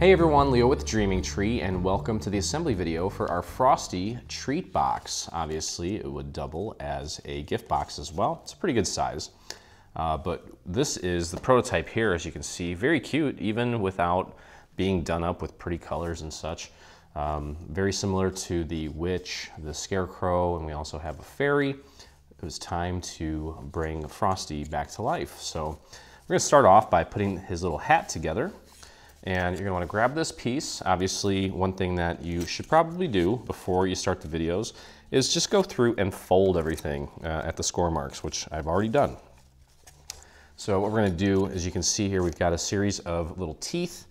Hey everyone, Leo with Dreaming Tree and welcome to the assembly video for our Frosty treat box. Obviously it would double as a gift box as well. It's a pretty good size. Uh, but this is the prototype here as you can see. Very cute even without being done up with pretty colors and such. Um, very similar to the witch, the scarecrow, and we also have a fairy. It was time to bring Frosty back to life. So we're gonna start off by putting his little hat together. And you're gonna wanna grab this piece. Obviously, one thing that you should probably do before you start the videos is just go through and fold everything uh, at the score marks, which I've already done. So what we're gonna do, as you can see here, we've got a series of little teeth.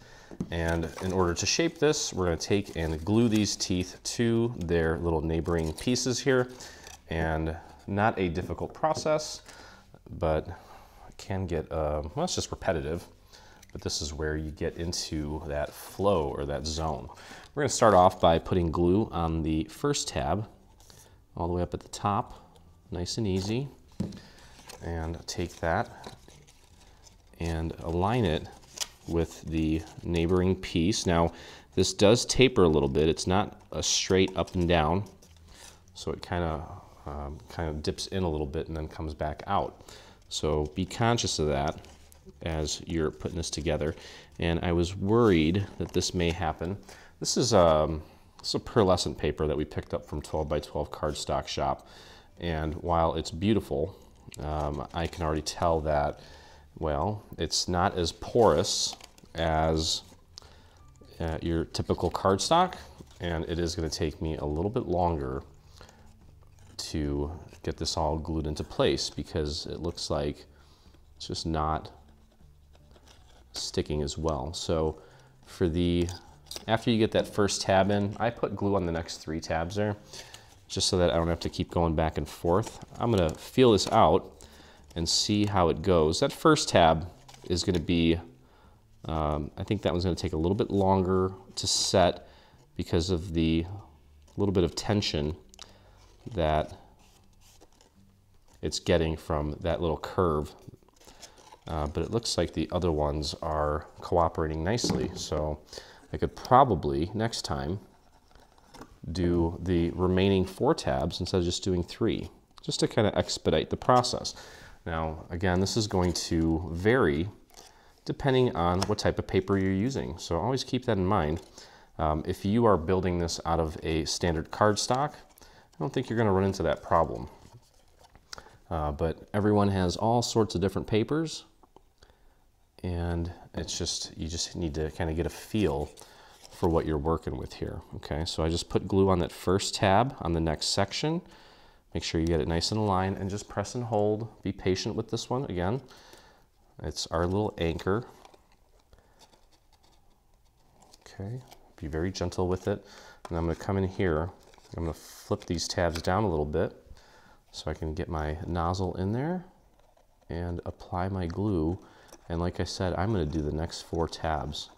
And in order to shape this, we're gonna take and glue these teeth to their little neighboring pieces here. And not a difficult process, but can get, uh, well, it's just repetitive but this is where you get into that flow or that zone. We're gonna start off by putting glue on the first tab, all the way up at the top, nice and easy. And take that and align it with the neighboring piece. Now, this does taper a little bit. It's not a straight up and down, so it kind of um, kind of dips in a little bit and then comes back out. So be conscious of that as you're putting this together. And I was worried that this may happen. This is, um, this is a pearlescent paper that we picked up from 12 by 12 cardstock shop. And while it's beautiful, um, I can already tell that, well, it's not as porous as uh, your typical cardstock. And it is gonna take me a little bit longer to get this all glued into place because it looks like it's just not sticking as well. So for the, after you get that first tab in, I put glue on the next three tabs there, just so that I don't have to keep going back and forth. I'm gonna feel this out and see how it goes. That first tab is gonna be, um, I think that one's gonna take a little bit longer to set because of the little bit of tension that it's getting from that little curve uh, but it looks like the other ones are cooperating nicely. So I could probably, next time, do the remaining four tabs instead of just doing three, just to kind of expedite the process. Now, again, this is going to vary depending on what type of paper you're using. So always keep that in mind. Um, if you are building this out of a standard cardstock, I don't think you're gonna run into that problem. Uh, but everyone has all sorts of different papers and it's just, you just need to kind of get a feel for what you're working with here. Okay, so I just put glue on that first tab on the next section. Make sure you get it nice and aligned and just press and hold. Be patient with this one again. It's our little anchor. Okay, be very gentle with it. And I'm gonna come in here. I'm gonna flip these tabs down a little bit so I can get my nozzle in there and apply my glue and like I said, I'm gonna do the next four tabs.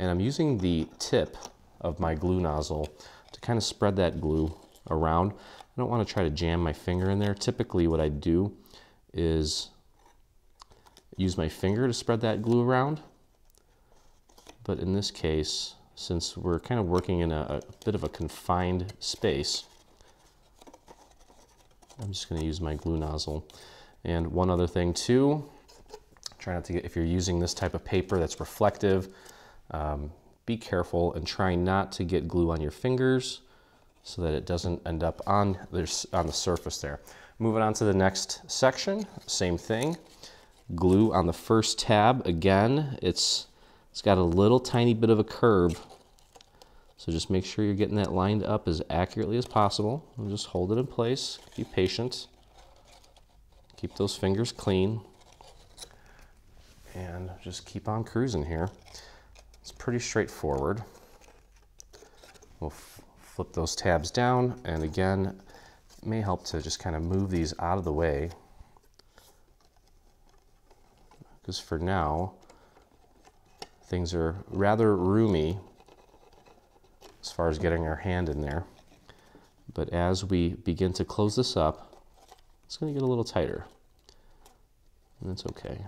And I'm using the tip of my glue nozzle to kind of spread that glue around. I don't wanna try to jam my finger in there. Typically what I do is use my finger to spread that glue around. But in this case, since we're kind of working in a, a bit of a confined space, I'm just gonna use my glue nozzle. And one other thing too, Try not to get, if you're using this type of paper that's reflective, um, be careful and try not to get glue on your fingers so that it doesn't end up on, on the surface there. Moving on to the next section, same thing. Glue on the first tab. Again, it's, it's got a little tiny bit of a curve. So just make sure you're getting that lined up as accurately as possible. And just hold it in place. Be patient. Keep those fingers clean and just keep on cruising here. It's pretty straightforward. We'll flip those tabs down and again, it may help to just kind of move these out of the way because for now, things are rather roomy as far as getting our hand in there. But as we begin to close this up, it's going to get a little tighter. And that's okay.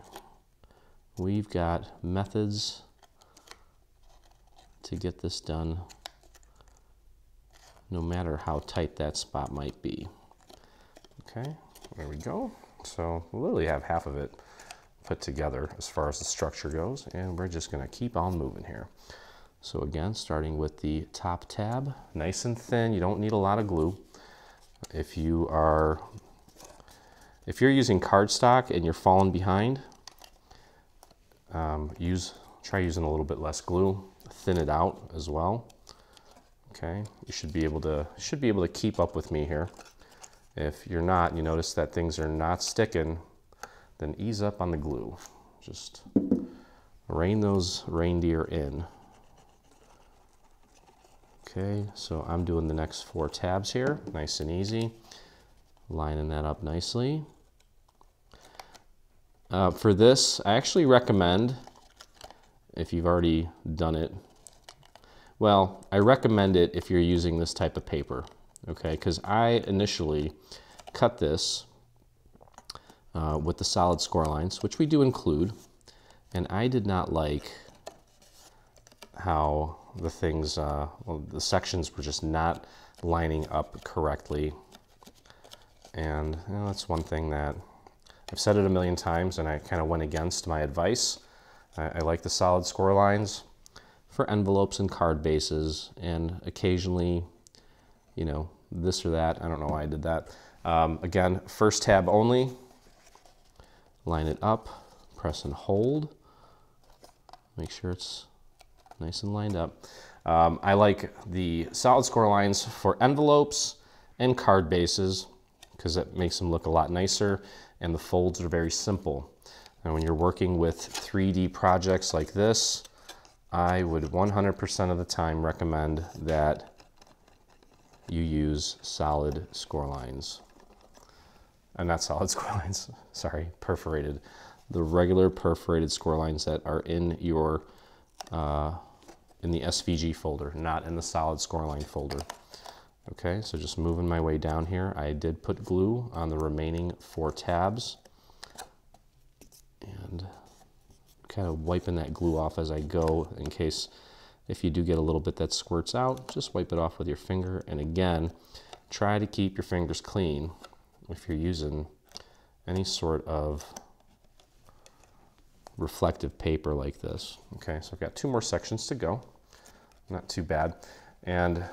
We've got methods to get this done no matter how tight that spot might be. Okay, there we go. So we literally have half of it put together as far as the structure goes, and we're just gonna keep on moving here. So again, starting with the top tab, nice and thin, you don't need a lot of glue. If you are, if you're using cardstock and you're falling behind, um, use, try using a little bit less glue, thin it out as well. Okay, you should be able to, should be able to keep up with me here. If you're not, you notice that things are not sticking, then ease up on the glue. Just rein those reindeer in. Okay, so I'm doing the next four tabs here, nice and easy. Lining that up nicely. Uh, for this, I actually recommend, if you've already done it, well, I recommend it if you're using this type of paper, okay? Because I initially cut this uh, with the solid score lines, which we do include, and I did not like how the things, uh, well, the sections were just not lining up correctly. And you know, that's one thing that I've said it a million times and I kind of went against my advice. I, I like the solid score lines for envelopes and card bases and occasionally, you know, this or that. I don't know why I did that. Um, again, first tab only. Line it up, press and hold. Make sure it's nice and lined up. Um, I like the solid score lines for envelopes and card bases because it makes them look a lot nicer and the folds are very simple. And when you're working with 3D projects like this, I would 100% of the time recommend that you use solid score lines. And uh, not solid score lines, sorry, perforated. The regular perforated score lines that are in your uh, in the SVG folder, not in the solid score line folder. Okay, so just moving my way down here. I did put glue on the remaining four tabs. And kind of wiping that glue off as I go in case if you do get a little bit that squirts out, just wipe it off with your finger. And again, try to keep your fingers clean if you're using any sort of reflective paper like this. Okay, so I've got two more sections to go. Not too bad. And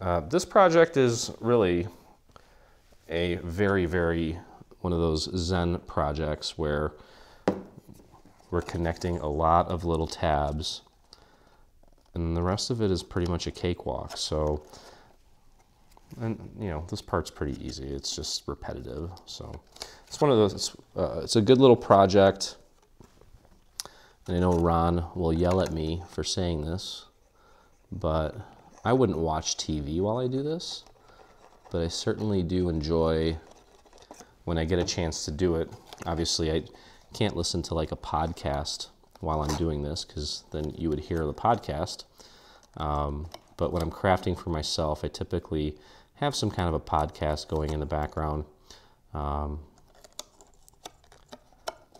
uh, this project is really a very, very one of those Zen projects where we're connecting a lot of little tabs and the rest of it is pretty much a cakewalk. So, and you know, this part's pretty easy. It's just repetitive. So it's one of those, it's, uh, it's a good little project. And I know Ron will yell at me for saying this, but I wouldn't watch TV while I do this, but I certainly do enjoy when I get a chance to do it. Obviously, I can't listen to like a podcast while I'm doing this because then you would hear the podcast. Um, but when I'm crafting for myself, I typically have some kind of a podcast going in the background. Um,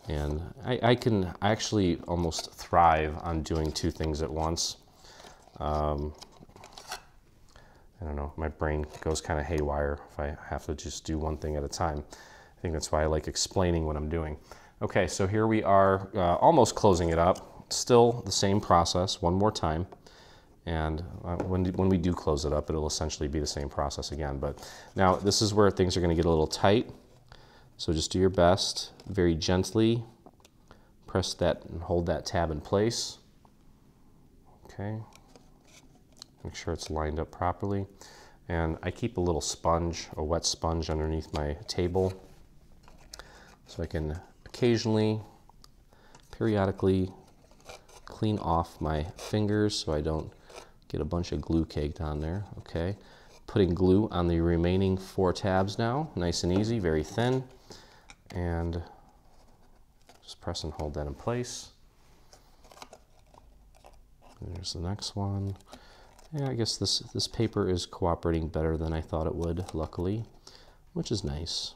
and I, I, can actually almost thrive on doing two things at once. Um, I don't know, my brain goes kind of haywire if I have to just do one thing at a time. I think that's why I like explaining what I'm doing. Okay, so here we are uh, almost closing it up. Still the same process, one more time. And uh, when, when we do close it up, it'll essentially be the same process again. But now this is where things are gonna get a little tight. So just do your best, very gently press that and hold that tab in place. Okay, make sure it's lined up properly. And I keep a little sponge, a wet sponge underneath my table so I can occasionally, periodically clean off my fingers so I don't get a bunch of glue caked on there, okay? Putting glue on the remaining four tabs now, nice and easy, very thin. And just press and hold that in place. There's the next one. Yeah, I guess this, this paper is cooperating better than I thought it would, luckily, which is nice.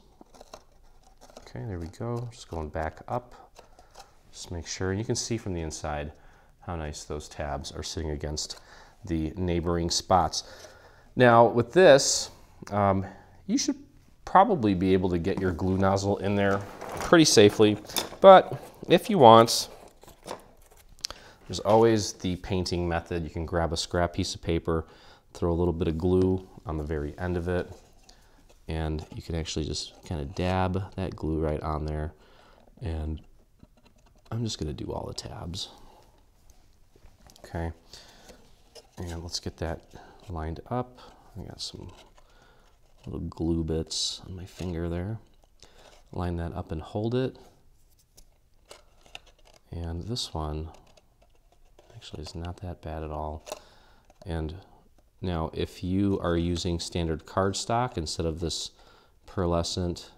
Okay, there we go. Just going back up. Just make sure. You can see from the inside how nice those tabs are sitting against the neighboring spots. Now, with this, um, you should probably be able to get your glue nozzle in there pretty safely. But if you want, there's always the painting method. You can grab a scrap piece of paper, throw a little bit of glue on the very end of it, and you can actually just kind of dab that glue right on there. And I'm just gonna do all the tabs. Okay, and let's get that lined up. I got some little glue bits on my finger there. Line that up and hold it. And this one Actually, is not that bad at all. And now, if you are using standard cardstock instead of this pearlescent,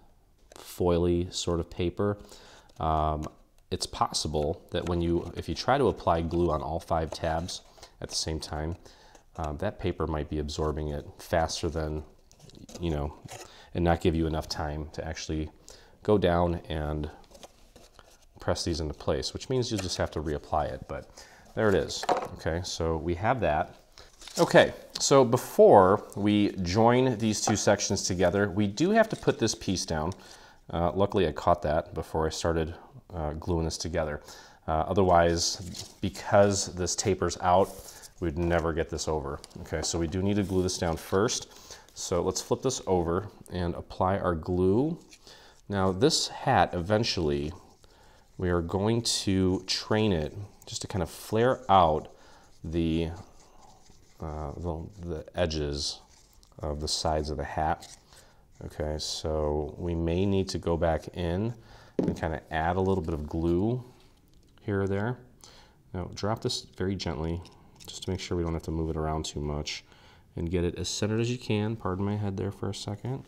foily sort of paper, um, it's possible that when you, if you try to apply glue on all five tabs at the same time, um, that paper might be absorbing it faster than, you know, and not give you enough time to actually go down and press these into place, which means you'll just have to reapply it. But there it is. Okay, so we have that. Okay, so before we join these two sections together, we do have to put this piece down. Uh, luckily, I caught that before I started uh, gluing this together. Uh, otherwise, because this tapers out, we'd never get this over. Okay, so we do need to glue this down first. So let's flip this over and apply our glue. Now this hat, eventually, we are going to train it just to kind of flare out the, uh, the, the edges of the sides of the hat. Okay, so we may need to go back in and kind of add a little bit of glue here or there. Now drop this very gently just to make sure we don't have to move it around too much and get it as centered as you can. Pardon my head there for a second.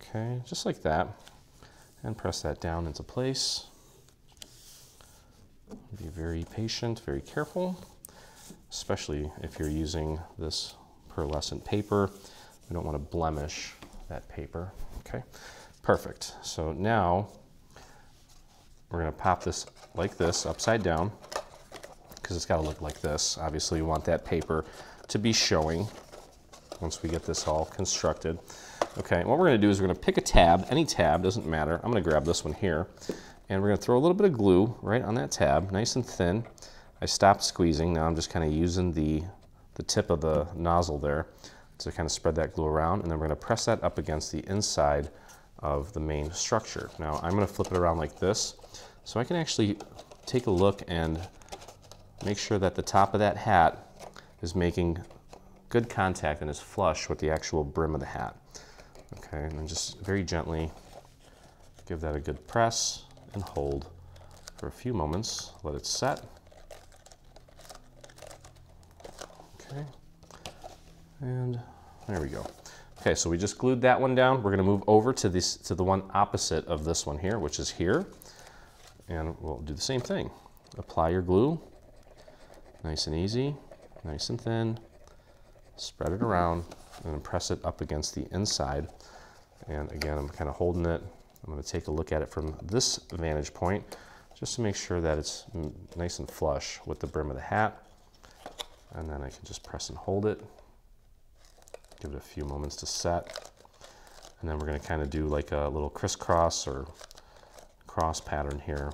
Okay, just like that. And press that down into place. Be very patient, very careful, especially if you're using this pearlescent paper. We don't want to blemish that paper. Okay, perfect. So now we're going to pop this like this, upside down, because it's got to look like this. Obviously, you want that paper to be showing once we get this all constructed. Okay, what we're going to do is we're going to pick a tab, any tab, doesn't matter. I'm going to grab this one here. And we're going to throw a little bit of glue right on that tab, nice and thin. I stopped squeezing. Now I'm just kind of using the, the tip of the nozzle there to kind of spread that glue around. And then we're going to press that up against the inside of the main structure. Now I'm going to flip it around like this so I can actually take a look and make sure that the top of that hat is making good contact and is flush with the actual brim of the hat. Okay, and then just very gently give that a good press and hold for a few moments. Let it set. Okay, and there we go. Okay, so we just glued that one down. We're gonna move over to, this, to the one opposite of this one here, which is here. And we'll do the same thing. Apply your glue, nice and easy, nice and thin. Spread it around and press it up against the inside. And again, I'm kind of holding it I'm going to take a look at it from this vantage point just to make sure that it's nice and flush with the brim of the hat. And then I can just press and hold it. Give it a few moments to set. And then we're going to kind of do like a little crisscross or cross pattern here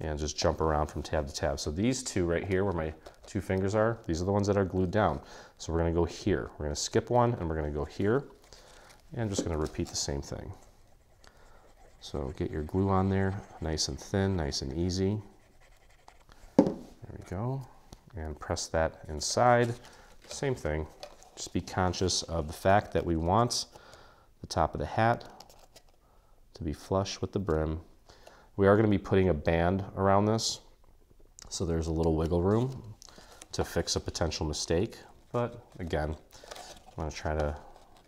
and just jump around from tab to tab. So these two right here where my two fingers are, these are the ones that are glued down. So we're gonna go here. We're gonna skip one and we're gonna go here. And just gonna repeat the same thing. So get your glue on there, nice and thin, nice and easy. There we go. And press that inside. Same thing. Just be conscious of the fact that we want the top of the hat to be flush with the brim. We are going to be putting a band around this, so there's a little wiggle room to fix a potential mistake. But again, I'm to try to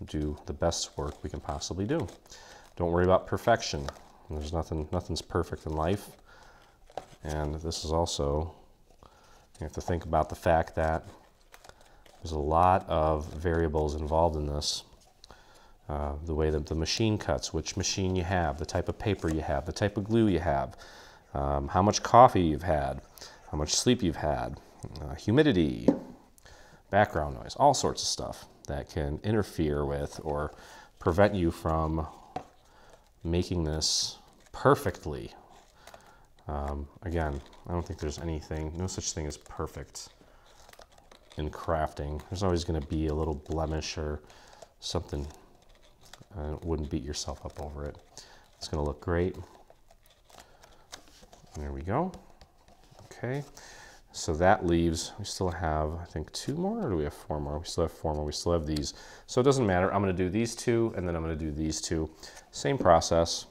do the best work we can possibly do. Don't worry about perfection. There's nothing, nothing's perfect in life. And this is also You have to think about the fact that there's a lot of variables involved in this. Uh, the way that the machine cuts, which machine you have, the type of paper you have, the type of glue you have, um, how much coffee you've had, how much sleep you've had, uh, humidity, background noise, all sorts of stuff that can interfere with or prevent you from making this perfectly. Um, again, I don't think there's anything, no such thing as perfect in crafting. There's always going to be a little blemish or something. Uh, wouldn't beat yourself up over it. It's going to look great. There we go. Okay. So that leaves, we still have, I think, two more, or do we have four more? We still have four more. We still have these. So it doesn't matter. I'm going to do these two, and then I'm going to do these two. Same process.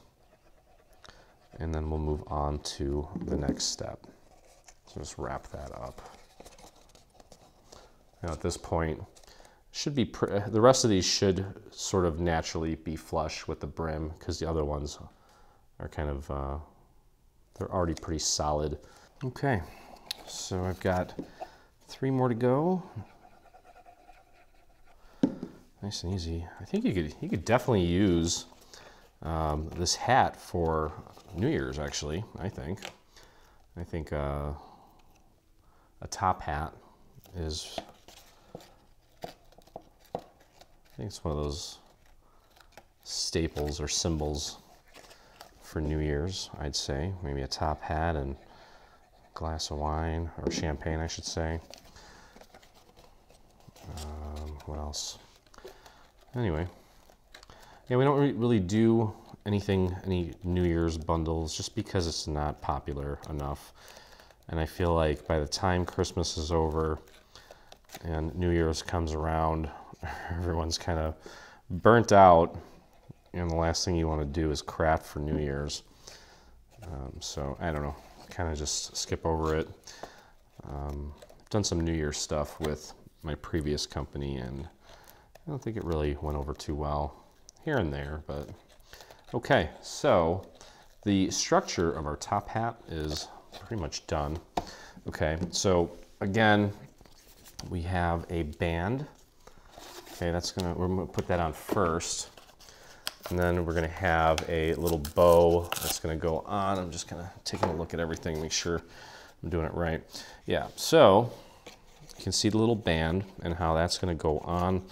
And then we'll move on to the next step. So just wrap that up. Now at this point, should be the rest of these should sort of naturally be flush with the brim because the other ones are kind of, uh, they're already pretty solid. Okay, so I've got three more to go. Nice and easy. I think you could you could definitely use um, this hat for New Year's. Actually, I think. I think uh, a top hat is. I think it's one of those staples or symbols for New Year's. I'd say maybe a top hat and glass of wine, or champagne, I should say. Um, what else? Anyway, yeah, we don't really do anything, any New Year's bundles, just because it's not popular enough. And I feel like by the time Christmas is over and New Year's comes around, everyone's kind of burnt out. And the last thing you want to do is craft for New Year's. Um, so I don't know kind of just skip over it. Um, I've done some New Year stuff with my previous company, and I don't think it really went over too well here and there, but okay. So the structure of our top hat is pretty much done. Okay, so again, we have a band. Okay, that's gonna, we're gonna put that on first. And then we're gonna have a little bow that's gonna go on. I'm just of taking a look at everything, make sure I'm doing it right. Yeah, so you can see the little band and how that's gonna go on.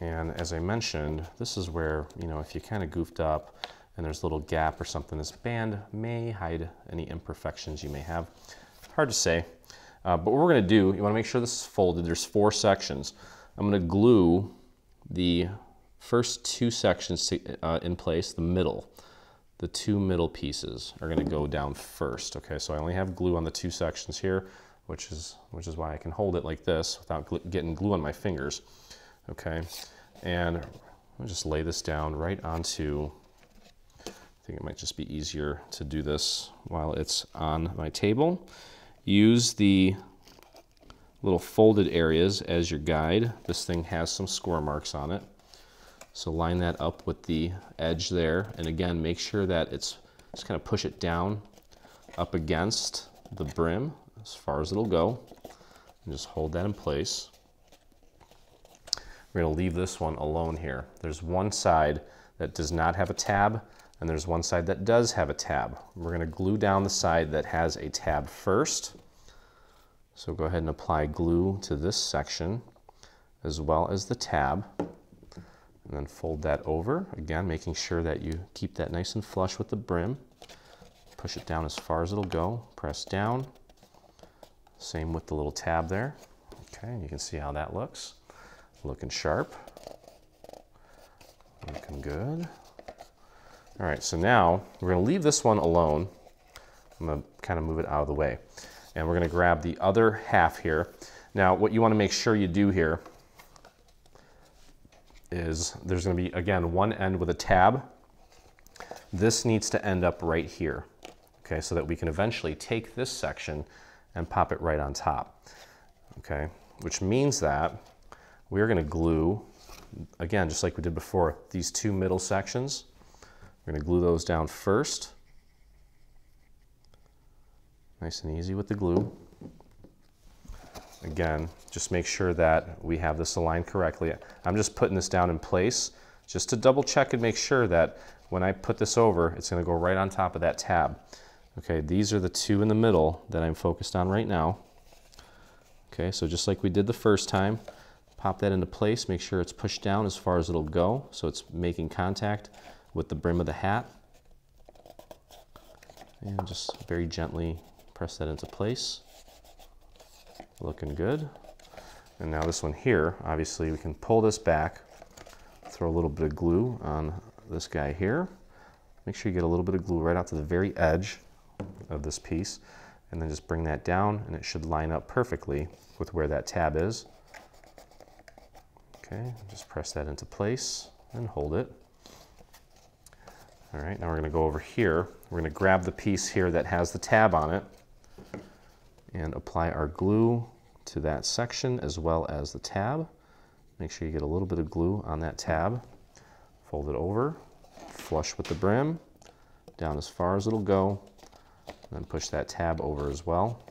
And as I mentioned, this is where, you know, if you kind of goofed up and there's a little gap or something, this band may hide any imperfections you may have. Hard to say. Uh, but what we're gonna do, you wanna make sure this is folded. There's four sections. I'm gonna glue the first two sections to, uh, in place, the middle, the two middle pieces are going to go down first. Okay, so I only have glue on the two sections here, which is which is why I can hold it like this without gl getting glue on my fingers. Okay, and I'll just lay this down right onto. I think it might just be easier to do this while it's on my table. Use the little folded areas as your guide. This thing has some score marks on it. So line that up with the edge there. And again, make sure that it's, just kind of push it down up against the brim as far as it'll go. And just hold that in place. We're gonna leave this one alone here. There's one side that does not have a tab and there's one side that does have a tab. We're gonna glue down the side that has a tab first. So go ahead and apply glue to this section as well as the tab and then fold that over again making sure that you keep that nice and flush with the brim push it down as far as it'll go press down same with the little tab there okay and you can see how that looks looking sharp. Looking good. All right so now we're going to leave this one alone. I'm going to kind of move it out of the way. And we're going to grab the other half here. Now what you want to make sure you do here is there's going to be, again, one end with a tab. This needs to end up right here, okay, so that we can eventually take this section and pop it right on top, okay, which means that we're going to glue, again, just like we did before, these two middle sections. We're going to glue those down first. Nice and easy with the glue. again, just make sure that we have this aligned correctly. I'm just putting this down in place just to double check and make sure that when I put this over, it's gonna go right on top of that tab. Okay, these are the two in the middle that I'm focused on right now. Okay, so just like we did the first time, pop that into place, make sure it's pushed down as far as it'll go, so it's making contact with the brim of the hat. And just very gently press that into place. Looking good. And now this one here, obviously we can pull this back, throw a little bit of glue on this guy here. Make sure you get a little bit of glue right out to the very edge of this piece and then just bring that down and it should line up perfectly with where that tab is. Okay, just press that into place and hold it. All right, now we're gonna go over here. We're gonna grab the piece here that has the tab on it and apply our glue to that section as well as the tab. Make sure you get a little bit of glue on that tab. Fold it over, flush with the brim, down as far as it'll go, and then push that tab over as well.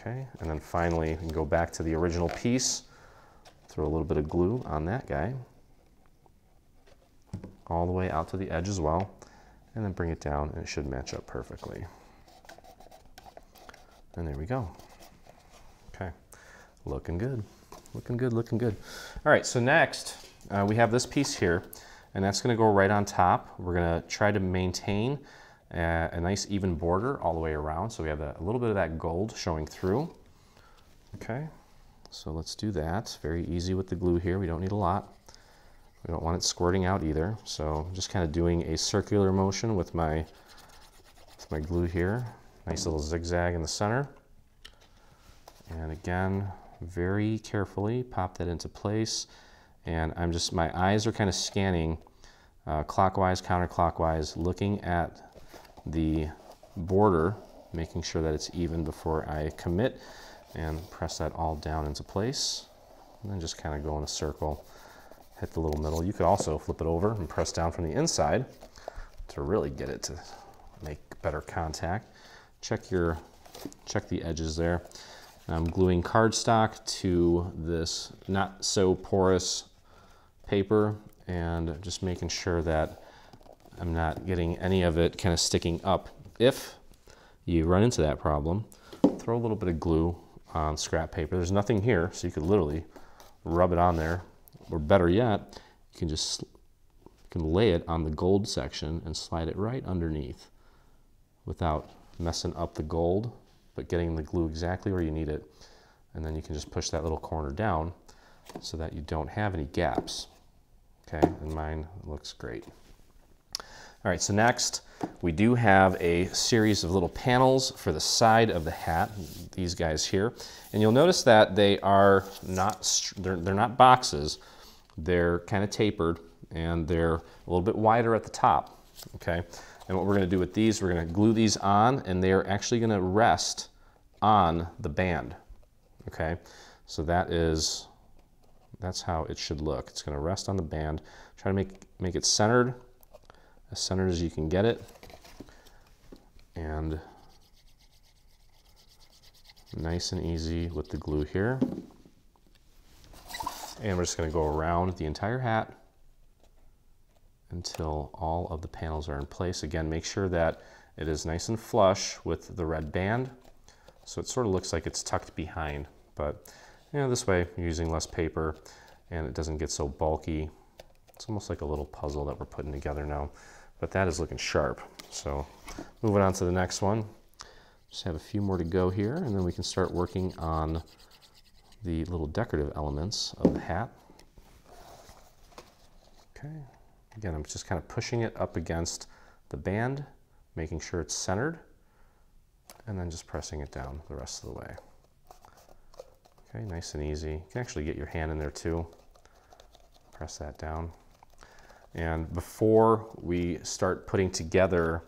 Okay, and then finally, go back to the original piece, throw a little bit of glue on that guy, all the way out to the edge as well, and then bring it down and it should match up perfectly. And there we go. Okay, looking good, looking good, looking good. All right, so next uh, we have this piece here, and that's gonna go right on top. We're gonna try to maintain a, nice even border all the way around. So we have a, a little bit of that gold showing through. Okay, so let's do that. Very easy with the glue here. We don't need a lot. We don't want it squirting out either. So I'm just kind of doing a circular motion with my, with my glue here. Nice little zigzag in the center. And again, very carefully pop that into place. And I'm just, my eyes are kind of scanning uh, clockwise, counterclockwise, looking at the border, making sure that it's even before I commit and press that all down into place. And then just kind of go in a circle, hit the little middle. You could also flip it over and press down from the inside to really get it to make better contact. Check your, check the edges there. I'm gluing cardstock to this not so porous paper and just making sure that I'm not getting any of it kind of sticking up. If you run into that problem, throw a little bit of glue on scrap paper. There's nothing here, so you could literally rub it on there. Or better yet, you can just you can lay it on the gold section and slide it right underneath without messing up the gold, but getting the glue exactly where you need it. And then you can just push that little corner down so that you don't have any gaps. Okay, and mine looks great. All right, so next we do have a series of little panels for the side of the hat, these guys here. And you'll notice that they are not, they're, they're not boxes. They're kind of tapered and they're a little bit wider at the top, okay? And what we're gonna do with these, we're gonna glue these on and they're actually gonna rest on the band, okay? So that is, that's how it should look. It's gonna rest on the band. Try to make, make it centered as centered as you can get it. And nice and easy with the glue here. And we're just gonna go around the entire hat until all of the panels are in place. Again, make sure that it is nice and flush with the red band. So it sort of looks like it's tucked behind, but you know, this way you're using less paper and it doesn't get so bulky. It's almost like a little puzzle that we're putting together now but that is looking sharp. So moving on to the next one. Just have a few more to go here, and then we can start working on the little decorative elements of the hat. Okay, again, I'm just kind of pushing it up against the band, making sure it's centered, and then just pressing it down the rest of the way. Okay, nice and easy. You can actually get your hand in there too. Press that down. And before we start putting together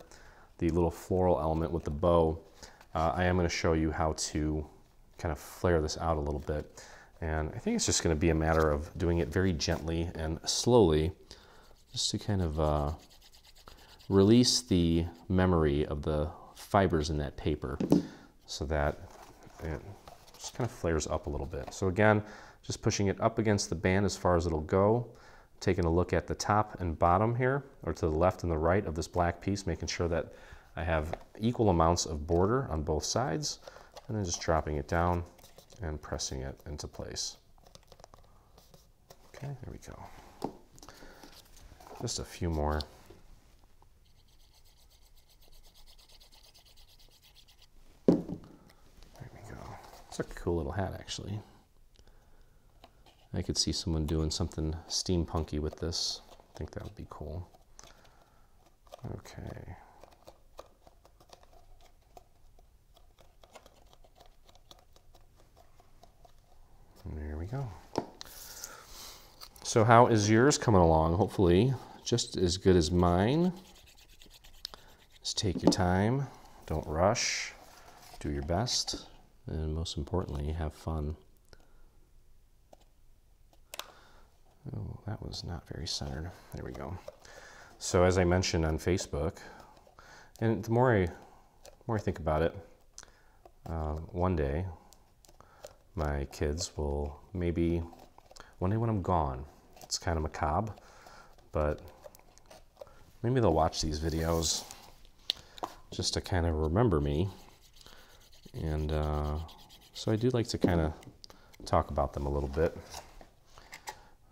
the little floral element with the bow, uh, I am going to show you how to kind of flare this out a little bit. And I think it's just going to be a matter of doing it very gently and slowly, just to kind of uh, release the memory of the fibers in that paper so that it just kind of flares up a little bit. So again, just pushing it up against the band as far as it'll go, taking a look at the top and bottom here, or to the left and the right of this black piece, making sure that I have equal amounts of border on both sides, and then just dropping it down and pressing it into place. Okay, there we go. Just a few more. There we go. It's a cool little hat, actually. I could see someone doing something steampunky with this. I think that would be cool. Okay. There we go. So how is yours coming along? Hopefully just as good as mine. Just take your time. Don't rush. Do your best. And most importantly, have fun. Oh, that was not very centered. There we go. So as I mentioned on Facebook, and the more I, the more I think about it, uh, one day my kids will maybe, one day when I'm gone, it's kind of macabre, but maybe they'll watch these videos just to kind of remember me. And uh, so I do like to kind of talk about them a little bit.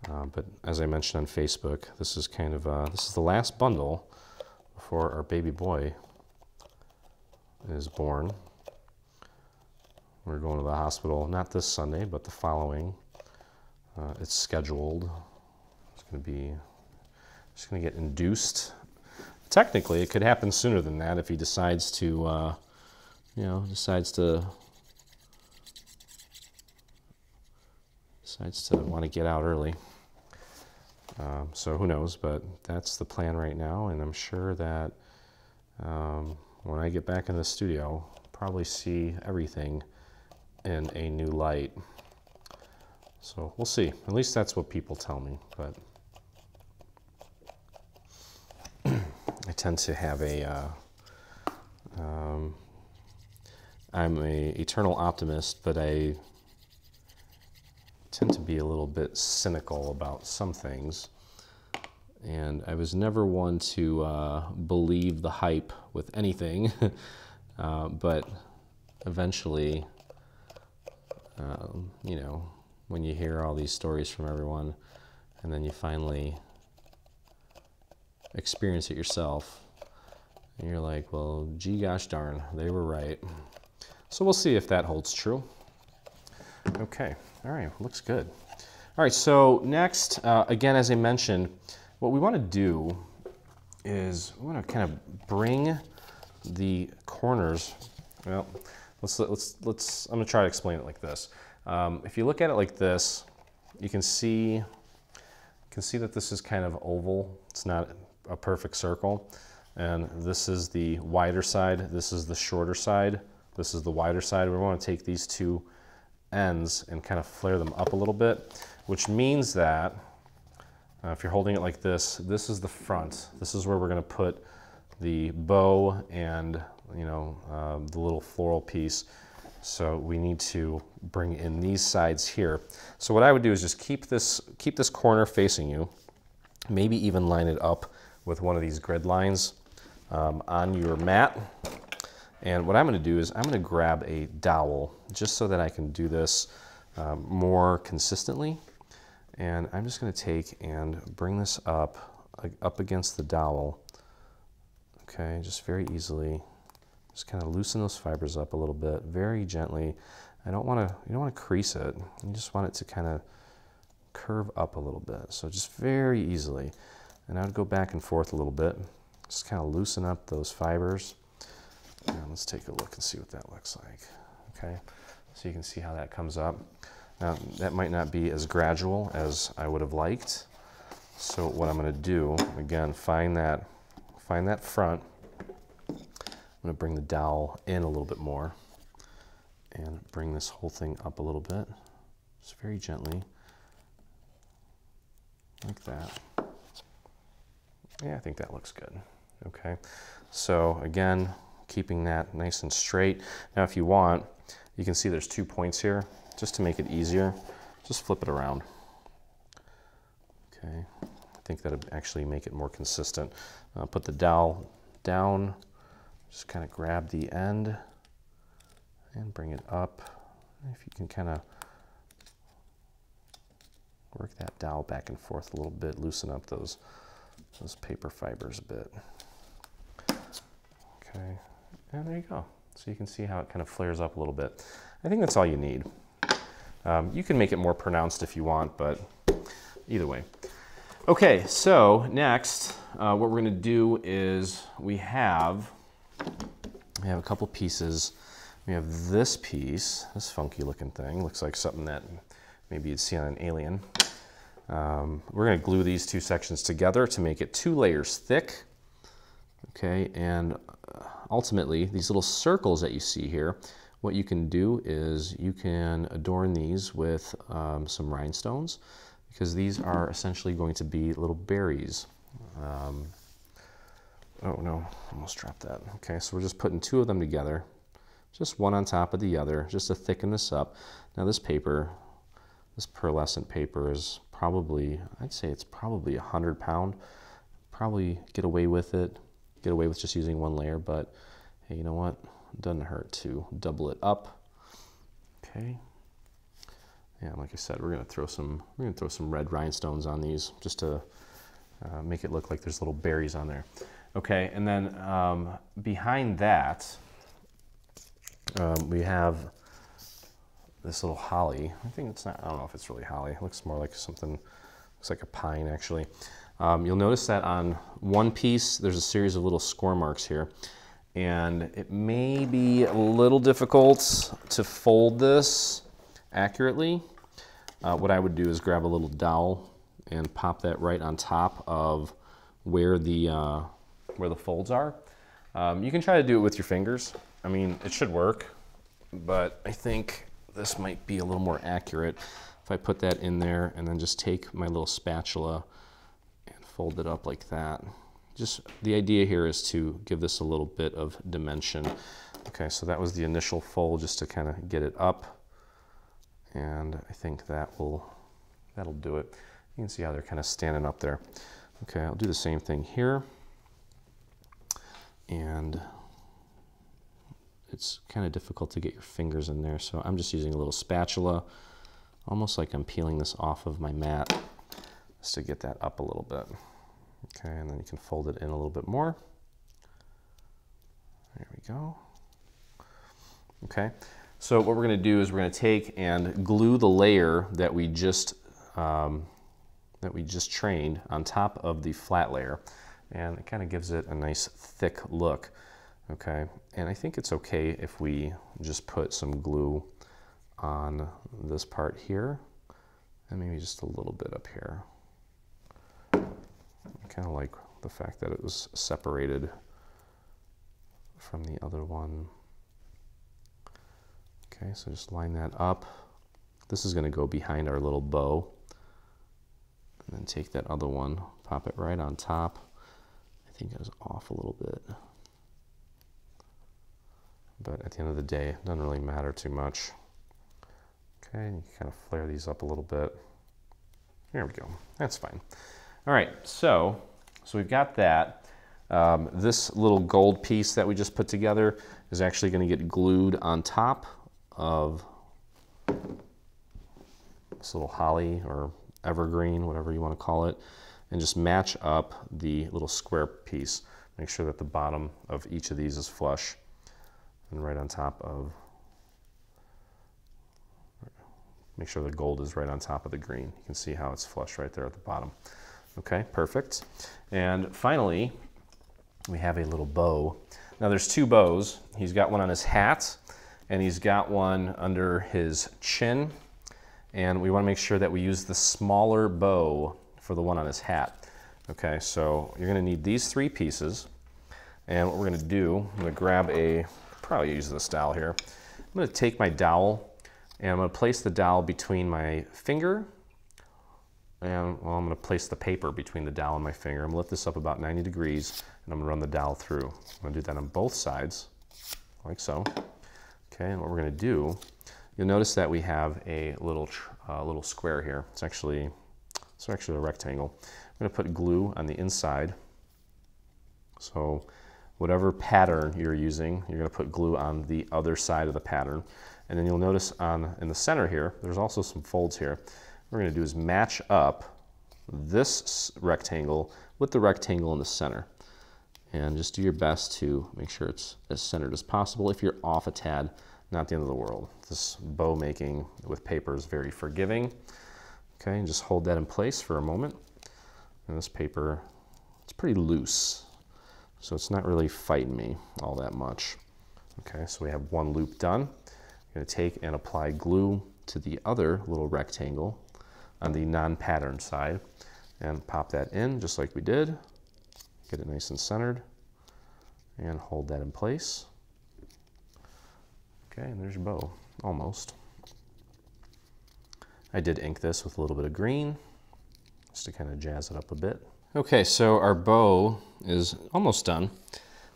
Uh, but as I mentioned on Facebook, this is kind of uh, this is the last bundle before our baby boy is born. We're going to the hospital not this Sunday, but the following. Uh, it's scheduled. It's going to be. It's going to get induced. Technically, it could happen sooner than that if he decides to, uh, you know, decides to decides to want to get out early. Um, so who knows, but that's the plan right now, and I'm sure that um, when I get back in the studio, I'll probably see everything in a new light. So we'll see. At least that's what people tell me, but I tend to have a. Uh, um, I'm a eternal optimist, but I tend to be a little bit cynical about some things. And I was never one to uh, believe the hype with anything, uh, but eventually, um, you know, when you hear all these stories from everyone, and then you finally experience it yourself, and you're like, well, gee gosh darn, they were right. So we'll see if that holds true. Okay. All right, looks good. All right, so next, uh, again, as I mentioned, what we want to do is we want to kind of bring the corners. Well, let's let's let's. I'm going to try to explain it like this. Um, if you look at it like this, you can see you can see that this is kind of oval. It's not a perfect circle, and this is the wider side. This is the shorter side. This is the wider side. We want to take these two ends and kind of flare them up a little bit, which means that uh, if you're holding it like this, this is the front. This is where we're going to put the bow and you know uh, the little floral piece. So we need to bring in these sides here. So what I would do is just keep this keep this corner facing you. Maybe even line it up with one of these grid lines um, on your mat and what I'm going to do is I'm going to grab a dowel just so that I can do this um, more consistently. And I'm just going to take and bring this up, up against the dowel. Okay, just very easily. Just kind of loosen those fibers up a little bit, very gently. I don't want to, you don't want to crease it. You just want it to kind of curve up a little bit. So just very easily. And I would go back and forth a little bit. Just kind of loosen up those fibers. And let's take a look and see what that looks like. Okay, so you can see how that comes up. Now, that might not be as gradual as I would have liked. So what I'm going to do, again, find that, find that front. I'm going to bring the dowel in a little bit more and bring this whole thing up a little bit, just very gently, like that. Yeah, I think that looks good. Okay, so again, keeping that nice and straight. Now if you want, you can see there's two points here. Just to make it easier, just flip it around. Okay, I think that'll actually make it more consistent. Uh, put the dowel down, just kind of grab the end and bring it up. If you can kind of work that dowel back and forth a little bit, loosen up those, those paper fibers a bit. Okay, and there you go. So you can see how it kind of flares up a little bit. I think that's all you need. Um, you can make it more pronounced if you want, but either way. Okay, so next, uh, what we're gonna do is we have, we have a couple pieces. We have this piece, this funky looking thing. Looks like something that maybe you'd see on an alien. Um, we're gonna glue these two sections together to make it two layers thick. Okay, and uh, ultimately, these little circles that you see here, what you can do is you can adorn these with um, some rhinestones because these are essentially going to be little berries. Um, oh no, almost dropped that. Okay, so we're just putting two of them together, just one on top of the other, just to thicken this up. Now this paper, this pearlescent paper is probably, I'd say it's probably a hundred pound. Probably get away with it, get away with just using one layer, but hey, you know what? It doesn't hurt to double it up. Okay, and like I said, we're gonna throw some we're gonna throw some red rhinestones on these just to uh, make it look like there's little berries on there. Okay, and then um, behind that, um, we have this little holly. I think it's not, I don't know if it's really holly. It looks more like something, looks like a pine actually. Um, you'll notice that on one piece, there's a series of little score marks here. And it may be a little difficult to fold this accurately. Uh, what I would do is grab a little dowel and pop that right on top of where the, uh, where the folds are. Um, you can try to do it with your fingers. I mean, it should work, but I think this might be a little more accurate if I put that in there and then just take my little spatula fold it up like that. Just the idea here is to give this a little bit of dimension. Okay, so that was the initial fold just to kind of get it up and I think that will that'll do it. You can see how they're kind of standing up there. Okay, I'll do the same thing here. And it's kind of difficult to get your fingers in there, so I'm just using a little spatula, almost like I'm peeling this off of my mat, just to get that up a little bit. Okay, and then you can fold it in a little bit more. There we go. Okay, so what we're going to do is we're going to take and glue the layer that we just um, that we just trained on top of the flat layer, and it kind of gives it a nice thick look. Okay, and I think it's okay if we just put some glue on this part here, and maybe just a little bit up here. I kind of like the fact that it was separated from the other one. Okay, so just line that up. This is going to go behind our little bow. And then take that other one, pop it right on top. I think it was off a little bit. But at the end of the day, it doesn't really matter too much. Okay, and you kind of flare these up a little bit. There we go. That's fine. All right, so so we've got that. Um, this little gold piece that we just put together is actually going to get glued on top of this little holly or evergreen, whatever you want to call it, and just match up the little square piece. Make sure that the bottom of each of these is flush and right on top of, make sure the gold is right on top of the green. You can see how it's flush right there at the bottom. Okay, perfect. And finally, we have a little bow. Now there's two bows. He's got one on his hat and he's got one under his chin. And we wanna make sure that we use the smaller bow for the one on his hat. Okay, so you're gonna need these three pieces. And what we're gonna do, I'm gonna grab a, probably use this dowel here. I'm gonna take my dowel and I'm gonna place the dowel between my finger and well, I'm gonna place the paper between the dowel and my finger. I'm gonna lift this up about 90 degrees and I'm gonna run the dowel through. I'm gonna do that on both sides. like so. Okay, and what we're gonna do, you'll notice that we have a little, uh, little square here. It's actually, it's actually a rectangle. I'm gonna put glue on the inside. So whatever pattern you're using, you're gonna put glue on the other side of the pattern. And then you'll notice on in the center here, there's also some folds here. We're gonna do is match up this rectangle with the rectangle in the center. And just do your best to make sure it's as centered as possible. If you're off a tad, not the end of the world. This bow making with paper is very forgiving. Okay, and just hold that in place for a moment. And this paper, it's pretty loose. So it's not really fighting me all that much. Okay, so we have one loop done. I'm gonna take and apply glue to the other little rectangle on the non-pattern side and pop that in just like we did. Get it nice and centered and hold that in place. Okay, and there's your bow, almost. I did ink this with a little bit of green just to kind of jazz it up a bit. Okay, so our bow is almost done.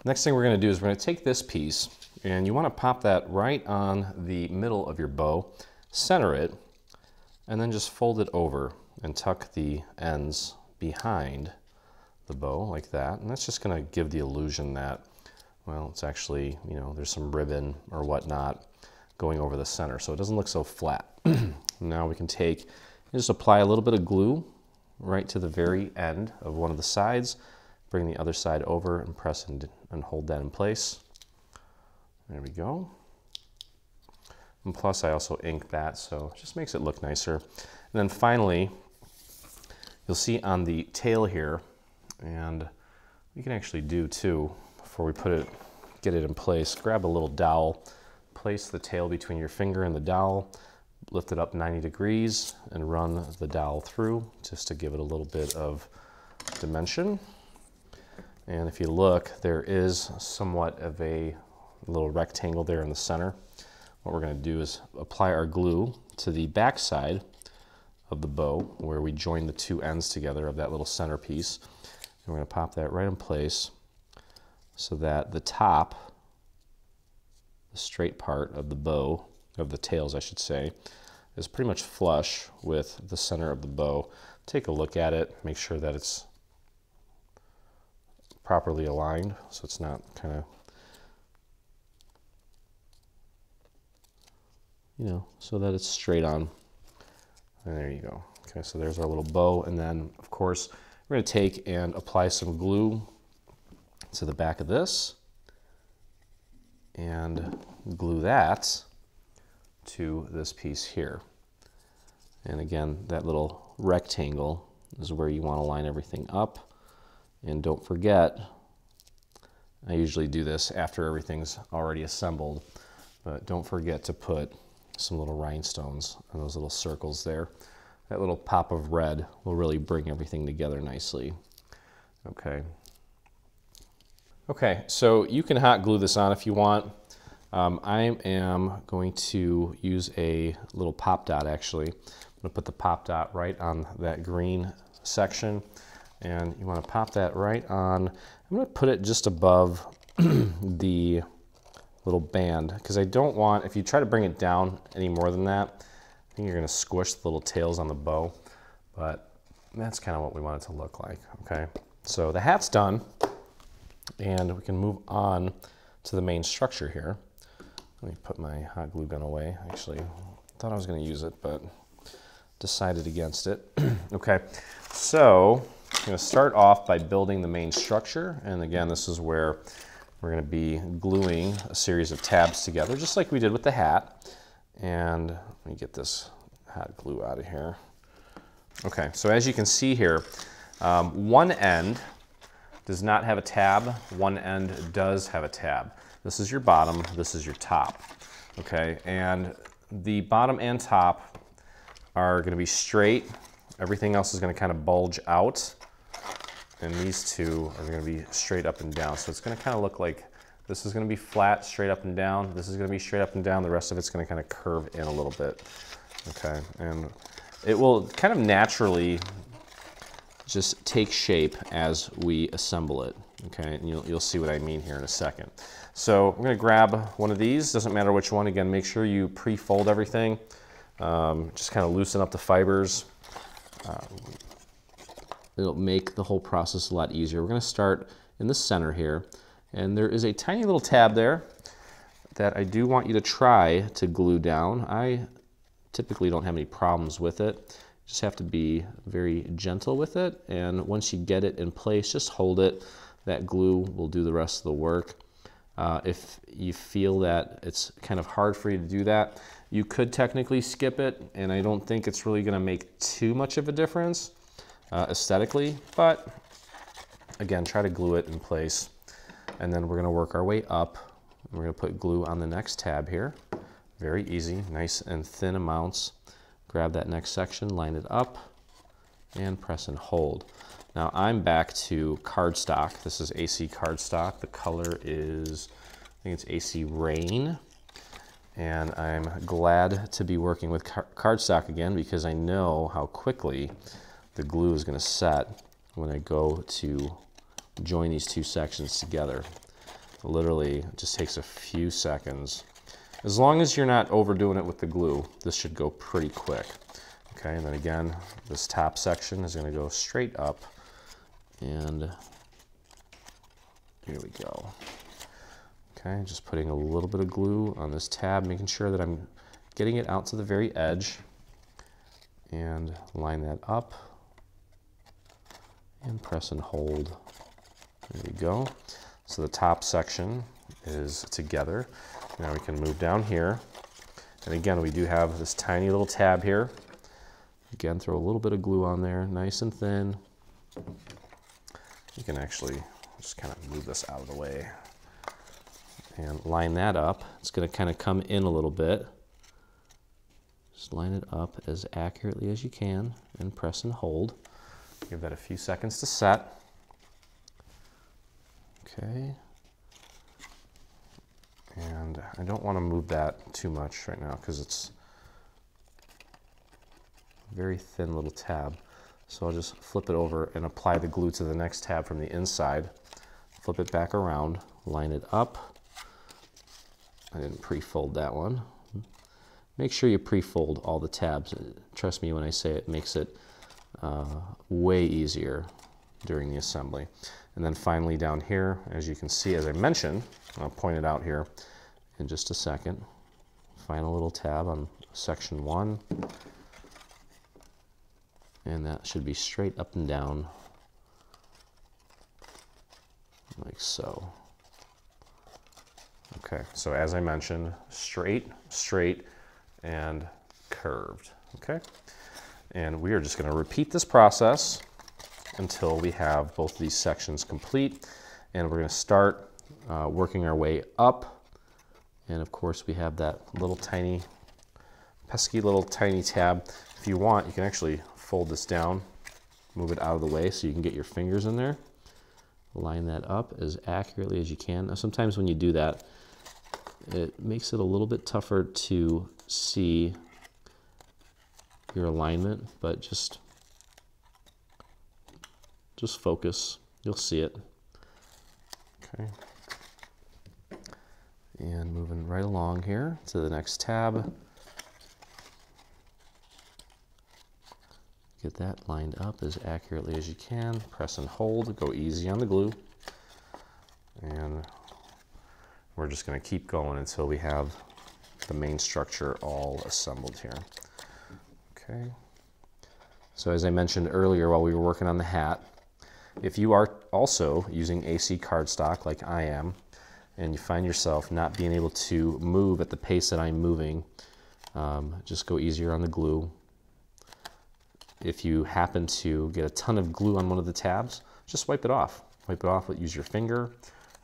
Next thing we're gonna do is we're gonna take this piece and you wanna pop that right on the middle of your bow, center it, and then just fold it over and tuck the ends behind the bow like that. And that's just gonna give the illusion that, well, it's actually, you know, there's some ribbon or whatnot going over the center. So it doesn't look so flat. now we can take and just apply a little bit of glue right to the very end of one of the sides. Bring the other side over and press and, and hold that in place. There we go. And plus I also inked that, so it just makes it look nicer. And then finally, you'll see on the tail here, and we can actually do too, before we put it, get it in place, grab a little dowel, place the tail between your finger and the dowel, lift it up 90 degrees and run the dowel through just to give it a little bit of dimension. And if you look, there is somewhat of a little rectangle there in the center. What we're gonna do is apply our glue to the back side of the bow where we join the two ends together of that little centerpiece. And we're gonna pop that right in place so that the top, the straight part of the bow of the tails, I should say, is pretty much flush with the center of the bow. Take a look at it, make sure that it's properly aligned so it's not kind of, you know, so that it's straight on. And there you go. Okay, so there's our little bow. And then, of course, we're going to take and apply some glue to the back of this and glue that to this piece here. And again, that little rectangle is where you want to line everything up. And don't forget, I usually do this after everything's already assembled, but don't forget to put some little rhinestones on those little circles there. That little pop of red will really bring everything together nicely. Okay. Okay, so you can hot glue this on if you want. Um, I am going to use a little pop dot actually. I'm gonna put the pop dot right on that green section and you wanna pop that right on. I'm gonna put it just above the little band because I don't want, if you try to bring it down any more than that, I think you're gonna squish the little tails on the bow, but that's kind of what we want it to look like, okay? So the hat's done and we can move on to the main structure here. Let me put my hot glue gun away. Actually, thought I was going to use it, but decided against it. okay, so I'm going to start off by building the main structure. And again, this is where we're going to be gluing a series of tabs together, just like we did with the hat. And let me get this hot glue out of here. Okay, so as you can see here, um, one end does not have a tab, one end does have a tab. This is your bottom, this is your top, okay? And the bottom and top are gonna be straight. Everything else is gonna kind of bulge out. And these two are gonna be straight up and down. So it's gonna kind of look like this is gonna be flat, straight up and down. This is gonna be straight up and down. The rest of it's gonna kind of curve in a little bit, okay? And it will kind of naturally just take shape as we assemble it. Okay, and you'll, you'll see what I mean here in a second. So we're gonna grab one of these, doesn't matter which one. Again, make sure you pre-fold everything. Um, just kind of loosen up the fibers. Um, it'll make the whole process a lot easier. We're gonna start in the center here, and there is a tiny little tab there that I do want you to try to glue down. I typically don't have any problems with it. Just have to be very gentle with it. And once you get it in place, just hold it. That glue will do the rest of the work. Uh, if you feel that it's kind of hard for you to do that, you could technically skip it, and I don't think it's really gonna make too much of a difference uh, aesthetically, but again, try to glue it in place. And then we're gonna work our way up. We're gonna put glue on the next tab here. Very easy, nice and thin amounts. Grab that next section, line it up, and press and hold. Now I'm back to cardstock. This is AC cardstock. The color is, I think it's AC Rain. And I'm glad to be working with cardstock again because I know how quickly the glue is gonna set when I go to join these two sections together. Literally, it just takes a few seconds as long as you're not overdoing it with the glue, this should go pretty quick. Okay, and then again, this top section is gonna go straight up and here we go. Okay, just putting a little bit of glue on this tab, making sure that I'm getting it out to the very edge and line that up and press and hold. There we go. So the top section is together. Now we can move down here. And again, we do have this tiny little tab here. Again, throw a little bit of glue on there, nice and thin. You can actually just kind of move this out of the way and line that up. It's going to kind of come in a little bit. Just line it up as accurately as you can and press and hold. Give that a few seconds to set. Okay, and I don't want to move that too much right now because it's a very thin little tab. So I'll just flip it over and apply the glue to the next tab from the inside. Flip it back around, line it up. I didn't pre-fold that one. Make sure you pre-fold all the tabs. Trust me when I say it makes it uh, way easier during the assembly. And then finally down here, as you can see, as I mentioned, I'll point it out here in just a second. Final little tab on section one. And that should be straight up and down like so. Okay, so as I mentioned, straight, straight, and curved, okay? And we are just gonna repeat this process until we have both these sections complete. And we're gonna start uh, working our way up. And of course we have that little tiny, pesky little tiny tab. If you want, you can actually fold this down, move it out of the way so you can get your fingers in there. Line that up as accurately as you can. Now sometimes when you do that, it makes it a little bit tougher to see your alignment, but just just focus. You'll see it. Okay. And moving right along here to the next tab. Get that lined up as accurately as you can. Press and hold, go easy on the glue. And we're just gonna keep going until we have the main structure all assembled here. Okay. So as I mentioned earlier while we were working on the hat, if you are also using AC cardstock like I am, and you find yourself not being able to move at the pace that I'm moving, um, just go easier on the glue. If you happen to get a ton of glue on one of the tabs, just wipe it off. Wipe it off, use your finger.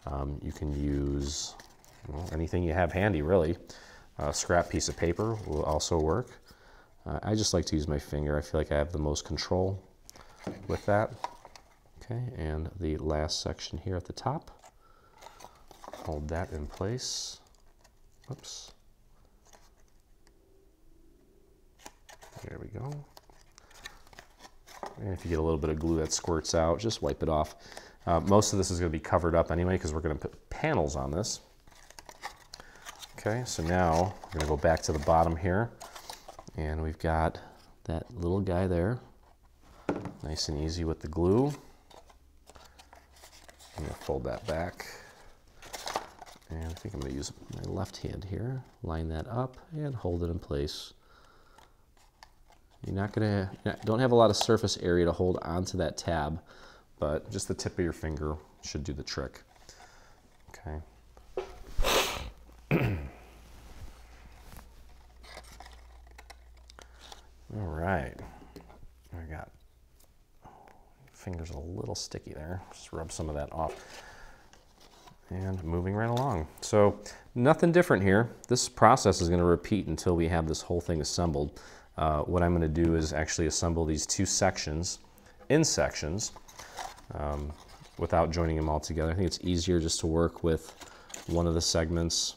Um, you can use well, anything you have handy, really. A scrap piece of paper will also work. Uh, I just like to use my finger. I feel like I have the most control with that. Okay, and the last section here at the top. Hold that in place. Oops. There we go. And if you get a little bit of glue that squirts out, just wipe it off. Uh, most of this is going to be covered up anyway because we're going to put panels on this. Okay, so now we're going to go back to the bottom here. And we've got that little guy there. Nice and easy with the glue. I'm to fold that back. And I think I'm to use my left hand here. Line that up and hold it in place. You're not to, don't have a lot of surface area to hold onto that tab, but just the tip of your finger should do the trick. Okay. All right. I got fingers a little sticky there. Just rub some of that off. And moving right along. So nothing different here. This process is going to repeat until we have this whole thing assembled. Uh, what I'm going to do is actually assemble these two sections in sections um, without joining them all together. I think it's easier just to work with one of the segments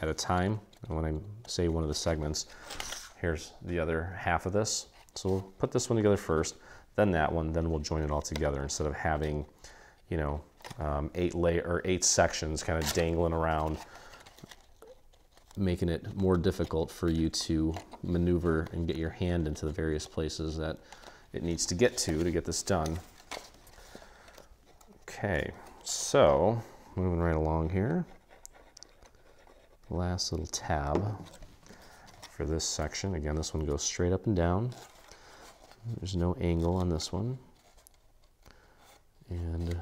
at a time. And when I say one of the segments, here's the other half of this. So we'll put this one together first, then that one, then we'll join it all together instead of having, you know, um, eight layer or eight sections kind of dangling around, making it more difficult for you to maneuver and get your hand into the various places that it needs to get to to get this done. Okay, so moving right along here. Last little tab for this section. Again, this one goes straight up and down. There's no angle on this one. And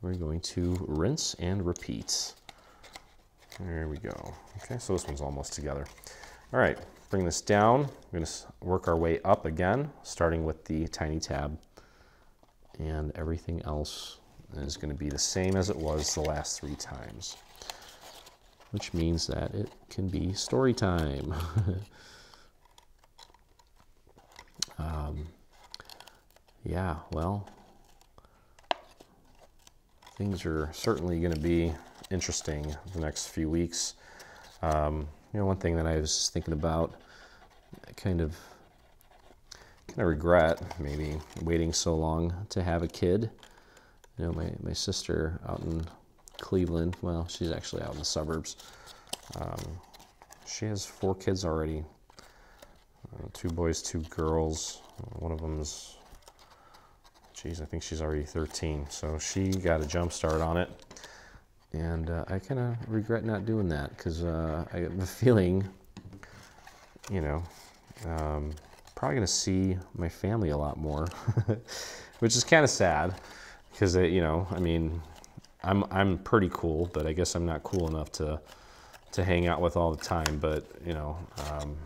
we're going to rinse and repeat. There we go. Okay, so this one's almost together. All right, bring this down. We're gonna work our way up again, starting with the tiny tab. And everything else is gonna be the same as it was the last three times. Which means that it can be story time. um, yeah, well, things are certainly going to be interesting the next few weeks. Um, you know, one thing that I was thinking about, kind of, kind of regret maybe waiting so long to have a kid. You know, my, my sister out in Cleveland, well, she's actually out in the suburbs. Um, she has four kids already, uh, two boys, two girls. One of them's Geez, I think she's already 13. So she got a jump start on it. And uh, I kind of regret not doing that because uh, I have a feeling, you know, um, probably going to see my family a lot more, which is kind of sad because, you know, I mean, I'm, I'm pretty cool, but I guess I'm not cool enough to, to hang out with all the time. But, you know, um,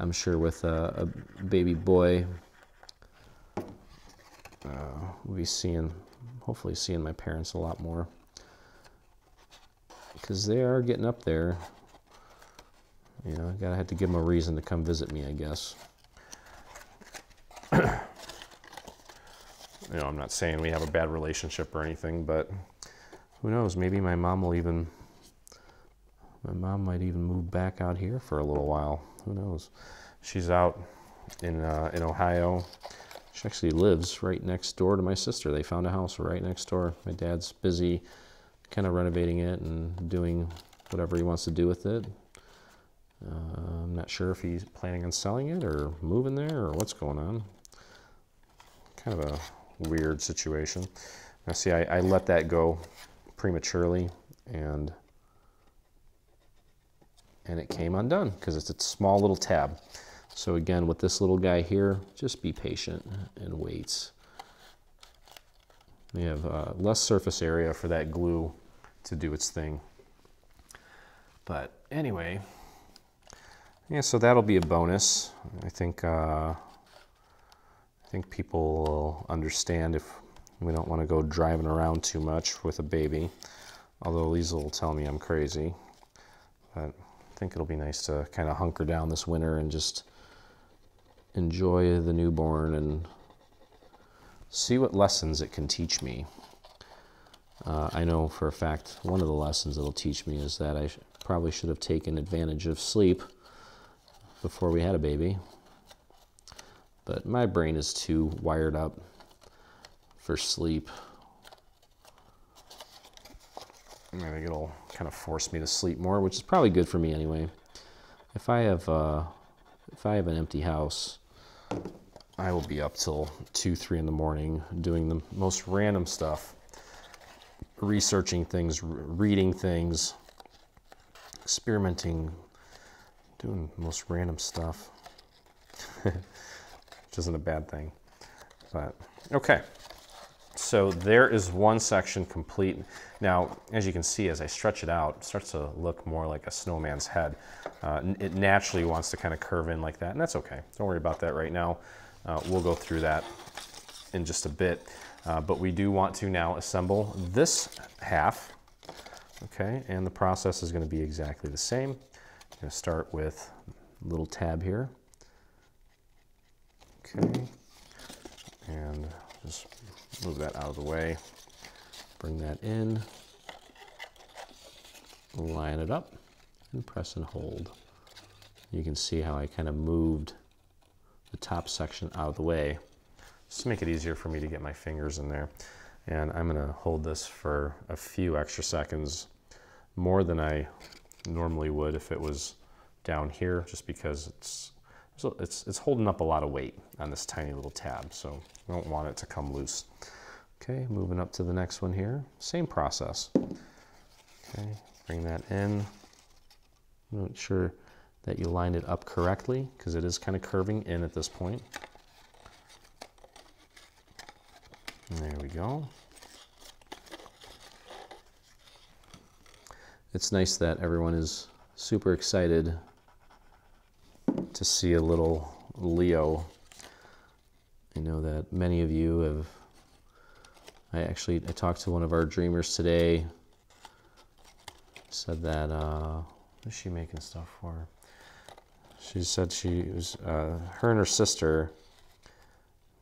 I'm sure with a, a baby boy uh, we'll be seeing, hopefully seeing my parents a lot more. Because they are getting up there. You know, I gotta have to give them a reason to come visit me, I guess. you know, I'm not saying we have a bad relationship or anything, but who knows? Maybe my mom will even, my mom might even move back out here for a little while. Who knows? She's out in uh, in Ohio she actually lives right next door to my sister. They found a house right next door. My dad's busy kind of renovating it and doing whatever he wants to do with it. Uh, I'm not sure if he's planning on selling it or moving there or what's going on. Kind of a weird situation. Now see, I, I let that go prematurely and and it came undone because it's a small little tab. So again, with this little guy here, just be patient and wait. We have uh, less surface area for that glue to do its thing. But anyway, yeah, so that'll be a bonus. I think uh, I think people will understand if we don't want to go driving around too much with a baby. Although Lisa will tell me I'm crazy. But I think it'll be nice to kind of hunker down this winter and just enjoy the newborn and see what lessons it can teach me. Uh, I know for a fact one of the lessons it'll teach me is that I sh probably should have taken advantage of sleep before we had a baby. But my brain is too wired up for sleep. I think it'll kind of force me to sleep more, which is probably good for me anyway. If I have uh, if I have an empty house, I will be up till two, three in the morning doing the most random stuff, researching things, reading things, experimenting, doing most random stuff. Isn't a bad thing. But okay. So there is one section complete. Now, as you can see, as I stretch it out, it starts to look more like a snowman's head. Uh, it naturally wants to kind of curve in like that, and that's okay. Don't worry about that right now. Uh, we'll go through that in just a bit. Uh, but we do want to now assemble this half, okay? And the process is gonna be exactly the same. I'm gonna start with a little tab here. Okay, and just move that out of the way. Bring that in, line it up, and press and hold. You can see how I kind of moved the top section out of the way just to make it easier for me to get my fingers in there. And I'm gonna hold this for a few extra seconds, more than I normally would if it was down here, just because it's, it's, it's holding up a lot of weight on this tiny little tab, so I don't want it to come loose. Okay, moving up to the next one here, same process. Okay, bring that in. Make sure that you lined it up correctly because it is kind of curving in at this point. There we go. It's nice that everyone is super excited to see a little Leo. I know that many of you have, I actually, I talked to one of our dreamers today, said that, uh, what is she making stuff for? She said she was, uh, her and her sister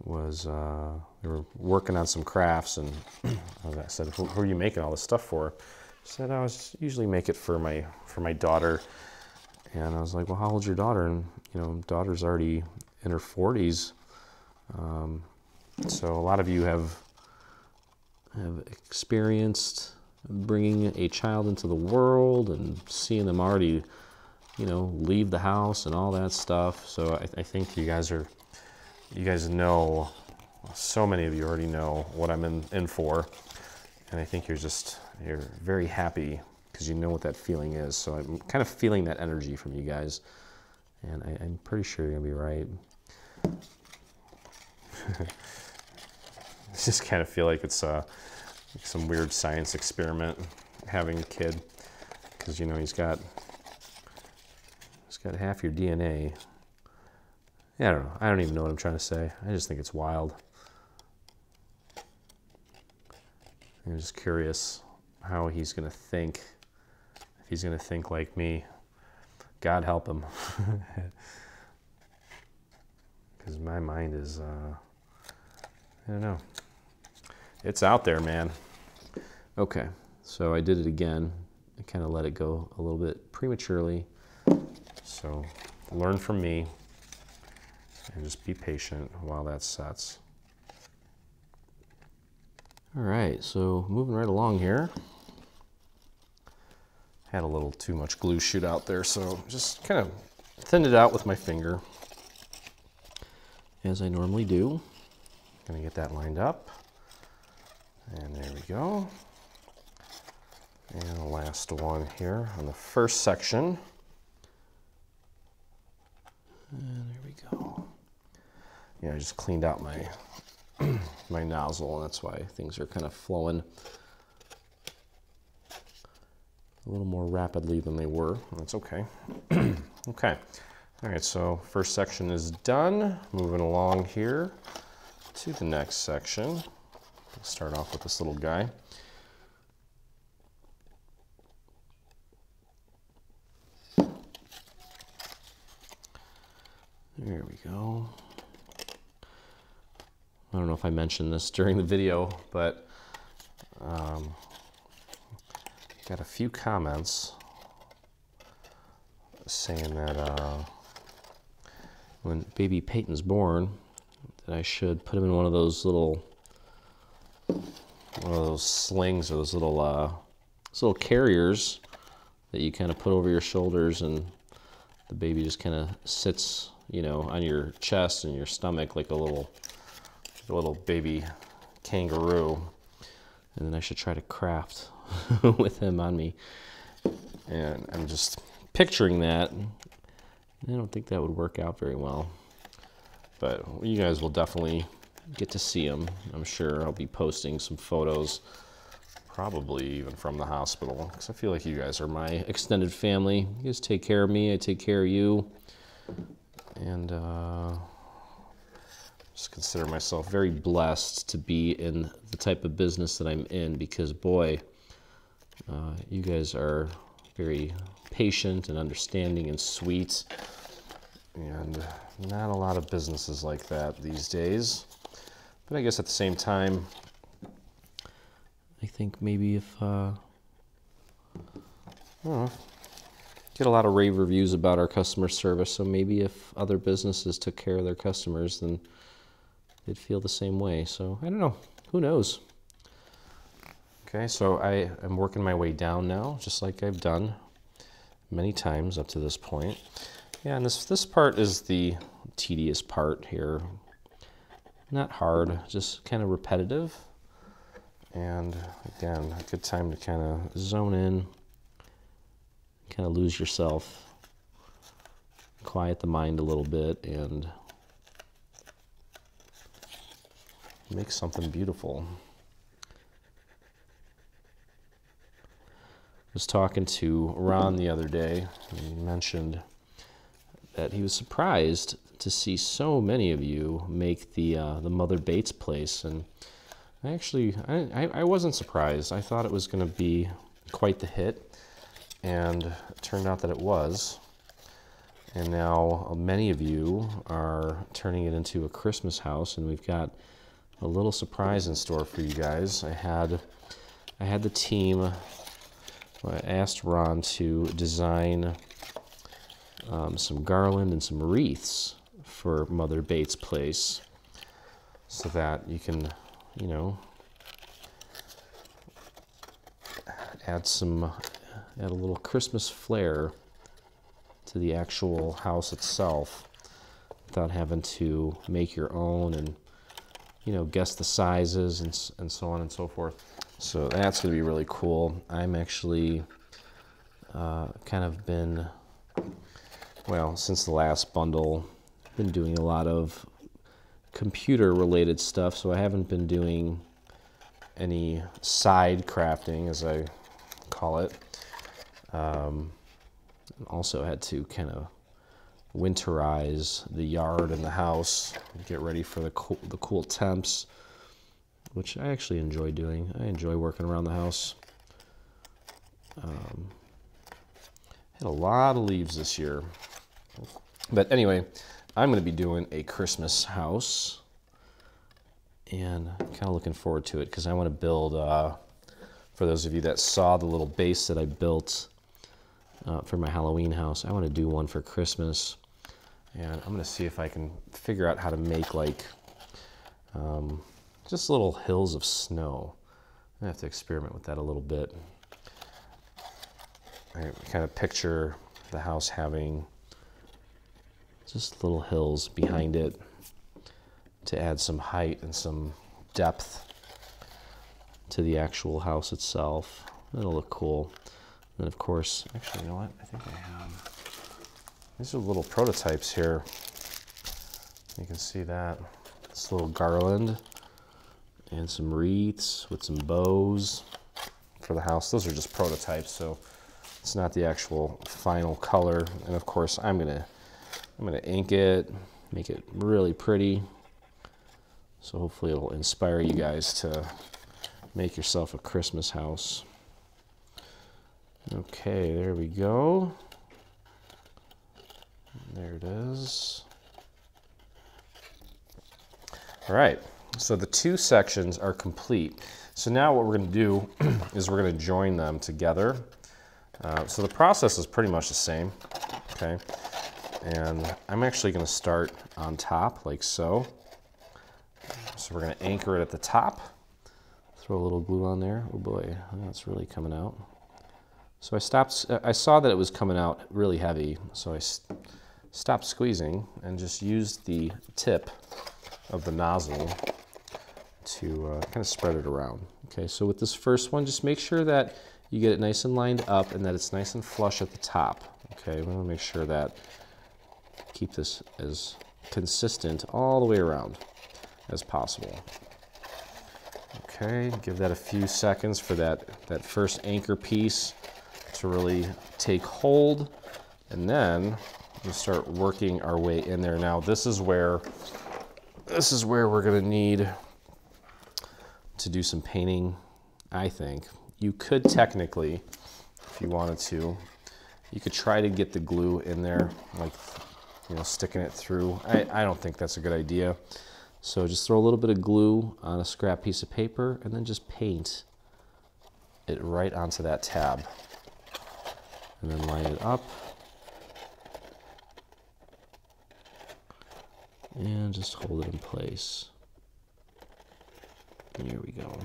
was, uh, they were working on some crafts, and I said, who, who, are you making all this stuff for? She said, I was usually make it for my, for my daughter. And I was like, well, how old's your daughter? And, you know, daughter's already in her 40s. Um, so a lot of you have, have experienced bringing a child into the world and seeing them already you know, leave the house and all that stuff. So I, I, think you guys are, you guys know, so many of you already know what I'm in, in for. And I think you're just, you're very happy because you know what that feeling is. So I'm kind of feeling that energy from you guys. And I, am pretty sure you're to be right. I just kind of feel like it's uh, some weird science experiment having a kid because, you know, he's got he's got half your DNA. Yeah, I don't know. I don't even know what I'm trying to say. I just think it's wild. I'm just curious how he's going to think. If he's going to think like me. God help him. Because my mind is, uh, I don't know. It's out there, man. Okay, so I did it again. I kind of let it go a little bit prematurely. So learn from me and just be patient while that sets. All right, so moving right along here. Had a little too much glue shoot out there, so just kind of thinned it out with my finger, as I normally do. Gonna get that lined up. And there we go. And the last one here on the first section. And there we go. Yeah, I just cleaned out my my nozzle, and that's why things are kind of flowing a little more rapidly than they were. That's okay. okay. All right, so first section is done. Moving along here to the next section. start off with this little guy. There we go. I don't know if I mentioned this during the video, but um, got a few comments saying that uh, when baby Peyton's born, that I should put him in one of those little, one of those slings or those little, uh, those little carriers that you kind of put over your shoulders and the baby just kind of sits, you know, on your chest and your stomach like a little, a little baby kangaroo. And then I should try to craft with him on me. And I'm just picturing that. I don't think that would work out very well. But you guys will definitely get to see him. I'm sure I'll be posting some photos, probably even from the hospital, because I feel like you guys are my extended family. You guys take care of me, I take care of you. And uh, just consider myself very blessed to be in the type of business that I'm in because, boy, uh, you guys are very patient and understanding and sweet. And not a lot of businesses like that these days. But I guess at the same time, I think maybe if, uh, know, get a lot of rave reviews about our customer service, so maybe if other businesses took care of their customers, then they'd feel the same way. So I don't know. Who knows? Okay, so I am working my way down now, just like I've done many times up to this point. Yeah, and this, this part is the tedious part here. Not hard, just kind of repetitive. And again, a good time to kind of zone in, kind of lose yourself, quiet the mind a little bit, and make something beautiful. Was talking to Ron the other day. He mentioned that he was surprised to see so many of you make the uh, the Mother Bates place, and I actually I, I wasn't surprised. I thought it was going to be quite the hit, and it turned out that it was. And now many of you are turning it into a Christmas house, and we've got a little surprise in store for you guys. I had I had the team I asked Ron to design um, some garland and some wreaths for Mother Bates Place so that you can, you know, add some, add a little Christmas flair to the actual house itself without having to make your own and, you know, guess the sizes and, and so on and so forth. So that's going to be really cool. I'm actually uh, kind of been, well, since the last bundle, been doing a lot of computer related stuff, so I haven't been doing any side crafting, as I call it. Um, also had to kind of winterize the yard and the house, get ready for the cool, the cool temps which I actually enjoy doing. I enjoy working around the house. Um, had a lot of leaves this year. But anyway, I'm going to be doing a Christmas house. And I'm kind of looking forward to it because I want to build, uh, for those of you that saw the little base that I built uh, for my Halloween house, I want to do one for Christmas. And I'm going to see if I can figure out how to make like um, just little hills of snow. I have to experiment with that a little bit. I kind of picture the house having just little hills behind it to add some height and some depth to the actual house itself. It'll look cool. And of course, actually, you know what? I think I have, these are little prototypes here. You can see that. This little garland and some wreaths with some bows for the house. Those are just prototypes, so it's not the actual final color. And of course, I'm gonna I'm gonna ink it, make it really pretty. So hopefully it'll inspire you guys to make yourself a Christmas house. Okay, there we go. There it is. All right. So the two sections are complete. So now what we're going to do is we're going to join them together. Uh, so the process is pretty much the same, okay? And I'm actually going to start on top like so. so we're gonna anchor it at the top. Throw a little glue on there. Oh boy, that's really coming out. So I stopped, I saw that it was coming out really heavy, so I stopped squeezing and just used the tip of the nozzle to uh, kind of spread it around. Okay, so with this first one, just make sure that you get it nice and lined up and that it's nice and flush at the top. Okay, we want to make sure that keep this as consistent all the way around as possible. Okay, give that a few seconds for that, that first anchor piece to really take hold. And then we start working our way in there. Now this is where, this is where we're gonna need to do some painting, I think. You could technically, if you wanted to, you could try to get the glue in there, like, you know, sticking it through. I, I don't think that's a good idea. So just throw a little bit of glue on a scrap piece of paper and then just paint it right onto that tab. And then line it up. And just hold it in place. Here we go.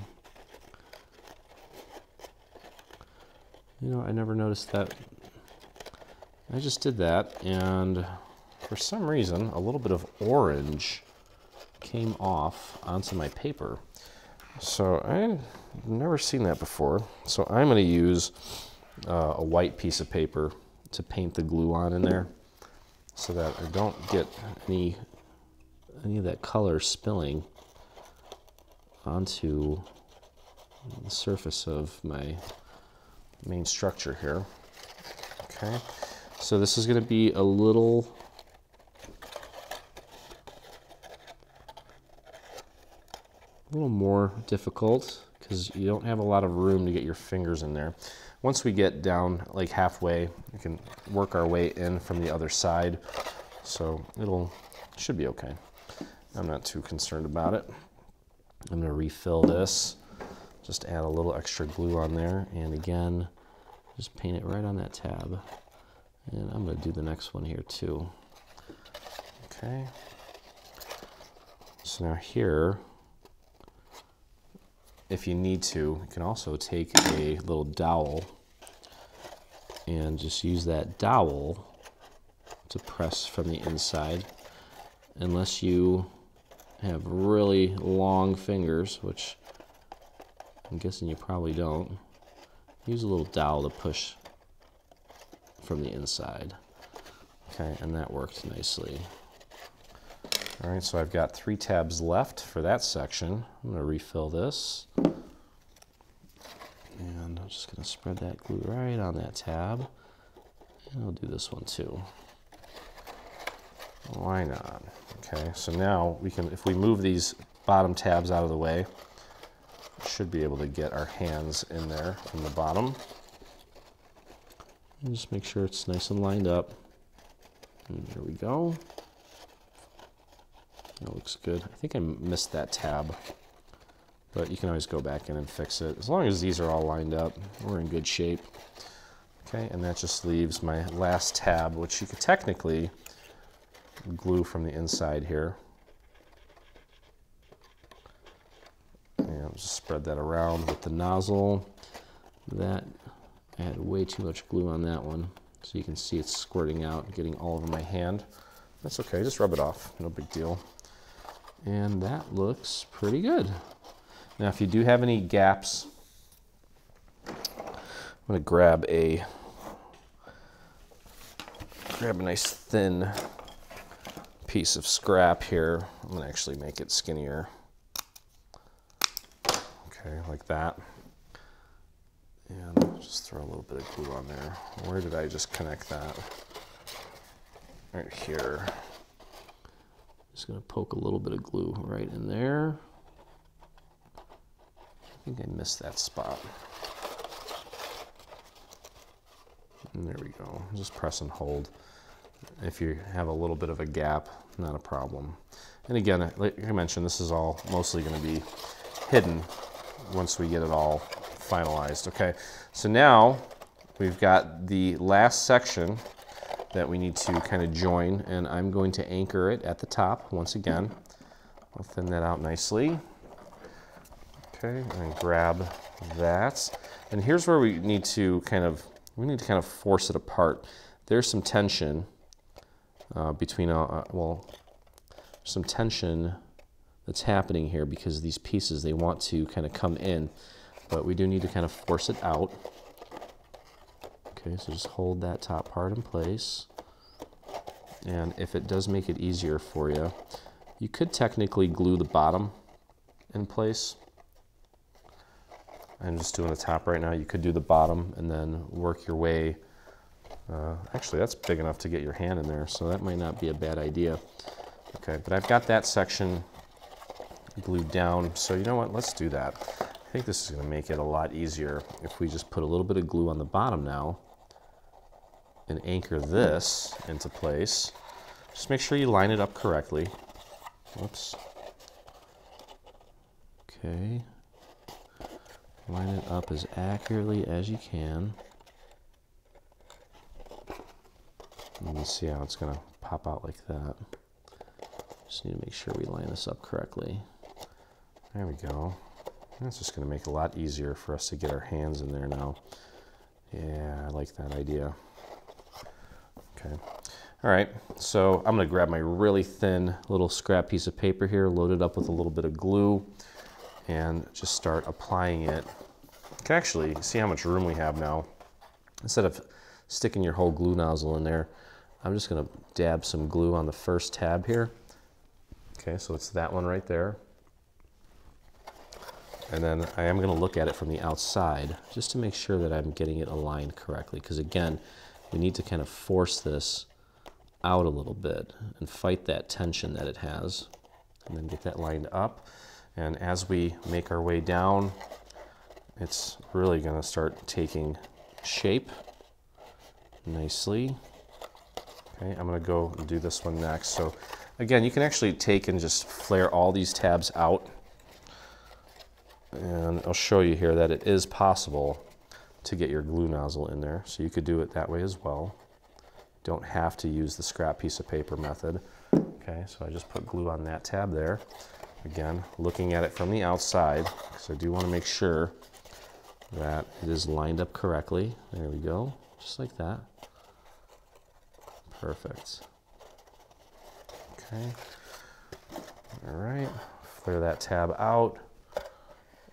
You know, I never noticed that. I just did that, and for some reason, a little bit of orange came off onto my paper. So I've never seen that before. So I'm going to use uh, a white piece of paper to paint the glue on in there so that I don't get any any of that color spilling onto the surface of my main structure here. Okay, so this is going to be a little a little more difficult because you don't have a lot of room to get your fingers in there. Once we get down like halfway, we can work our way in from the other side. So it'll, should be okay. I'm not too concerned about it. I'm going to refill this. Just add a little extra glue on there. And again, just paint it right on that tab. And I'm going to do the next one here too. Okay. So now here, if you need to, you can also take a little dowel and just use that dowel to press from the inside unless you have really long fingers, which I'm guessing you probably don't. Use a little dowel to push from the inside. Okay, and that worked nicely. All right, so I've got three tabs left for that section. I'm gonna refill this. And I'm just gonna spread that glue right on that tab. And I'll do this one too. Why not? Okay, so now we can, if we move these bottom tabs out of the way, should be able to get our hands in there from the bottom. And just make sure it's nice and lined up. And there we go. That looks good. I think I missed that tab, but you can always go back in and fix it. As long as these are all lined up, we're in good shape. Okay, and that just leaves my last tab, which you could technically glue from the inside here. And just spread that around with the nozzle. That, I had way too much glue on that one. So you can see it's squirting out, getting all over my hand. That's okay, just rub it off, no big deal. And that looks pretty good. Now if you do have any gaps, I'm gonna grab a, grab a nice thin piece of scrap here. I'm gonna actually make it skinnier. Okay, like that. And just throw a little bit of glue on there. Where did I just connect that? Right here. Just gonna poke a little bit of glue right in there. I think I missed that spot. And there we go. Just press and hold if you have a little bit of a gap, not a problem. And again, like I mentioned, this is all mostly going to be hidden once we get it all finalized. Okay, so now we've got the last section that we need to kind of join, and I'm going to anchor it at the top once again. I'll thin that out nicely. Okay, and grab that. And here's where we need to kind of, we need to kind of force it apart. There's some tension uh, between, uh, uh, well, some tension that's happening here because these pieces, they want to kind of come in, but we do need to kind of force it out. Okay, so just hold that top part in place. And if it does make it easier for you, you could technically glue the bottom in place. I'm just doing the top right now. You could do the bottom and then work your way. Uh, actually, that's big enough to get your hand in there, so that might not be a bad idea. Okay, but I've got that section glued down, so you know what, let's do that. I think this is gonna make it a lot easier if we just put a little bit of glue on the bottom now and anchor this into place. Just make sure you line it up correctly. Whoops. Okay. Line it up as accurately as you can. Let me see how it's going to pop out like that. Just need to make sure we line this up correctly. There we go. That's just going to make it a lot easier for us to get our hands in there now. Yeah, I like that idea. Okay. All right, so I'm gonna grab my really thin little scrap piece of paper here, load it up with a little bit of glue, and just start applying it. You can actually see how much room we have now. Instead of sticking your whole glue nozzle in there, I'm just gonna dab some glue on the first tab here. Okay, so it's that one right there. And then I am gonna look at it from the outside just to make sure that I'm getting it aligned correctly. Because again, we need to kind of force this out a little bit and fight that tension that it has. And then get that lined up. And as we make our way down, it's really gonna start taking shape nicely. Okay, I'm gonna go and do this one next. So again, you can actually take and just flare all these tabs out. And I'll show you here that it is possible to get your glue nozzle in there. So you could do it that way as well. Don't have to use the scrap piece of paper method. Okay, so I just put glue on that tab there. Again, looking at it from the outside, because I do want to make sure that it is lined up correctly. There we go, just like that. Perfect. Okay, all right, flare that tab out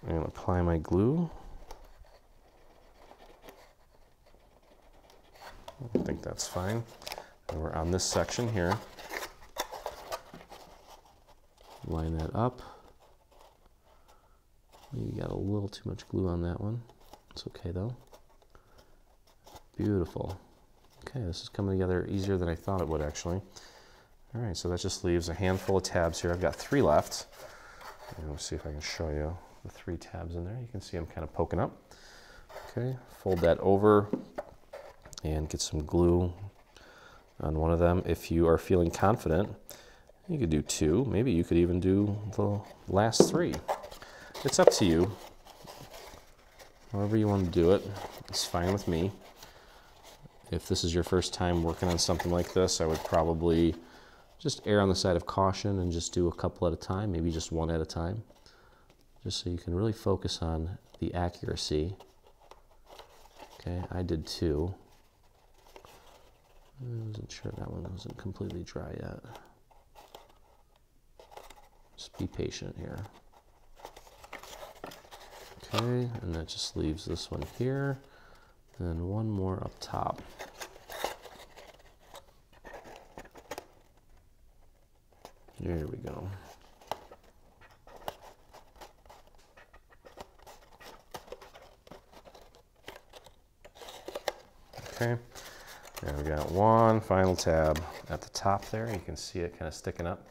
and apply my glue. I think that's fine. And we're on this section here. Line that up. Maybe got a little too much glue on that one. It's okay though. Beautiful. Okay, this is coming together easier than I thought it would actually. All right, so that just leaves a handful of tabs here. I've got three left. And let's see if I can show you the three tabs in there. You can see them kind of poking up. Okay, fold that over, and get some glue on one of them. If you are feeling confident, you could do two. Maybe you could even do the last three. It's up to you. However you want to do it, it's fine with me. If this is your first time working on something like this, I would probably just err on the side of caution and just do a couple at a time, maybe just one at a time, just so you can really focus on the accuracy. Okay, I did two. I wasn't sure that one wasn't completely dry yet. Just be patient here. Okay, and that just leaves this one here, and one more up top. There we go. Okay. And we got one final tab at the top there. You can see it kind of sticking up.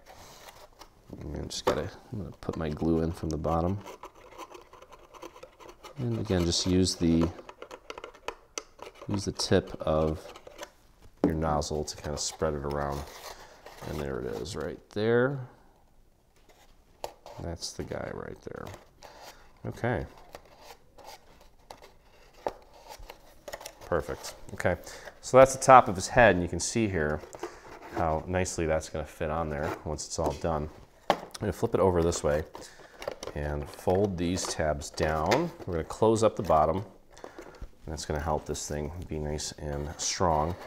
I'm just gotta I'm gonna put my glue in from the bottom. And again, just use the use the tip of your nozzle to kind of spread it around. And there it is right there. That's the guy right there. Okay. Perfect. Okay, so that's the top of his head, and you can see here how nicely that's going to fit on there once it's all done. I'm gonna flip it over this way and fold these tabs down. We're gonna close up the bottom. And that's gonna help this thing be nice and strong.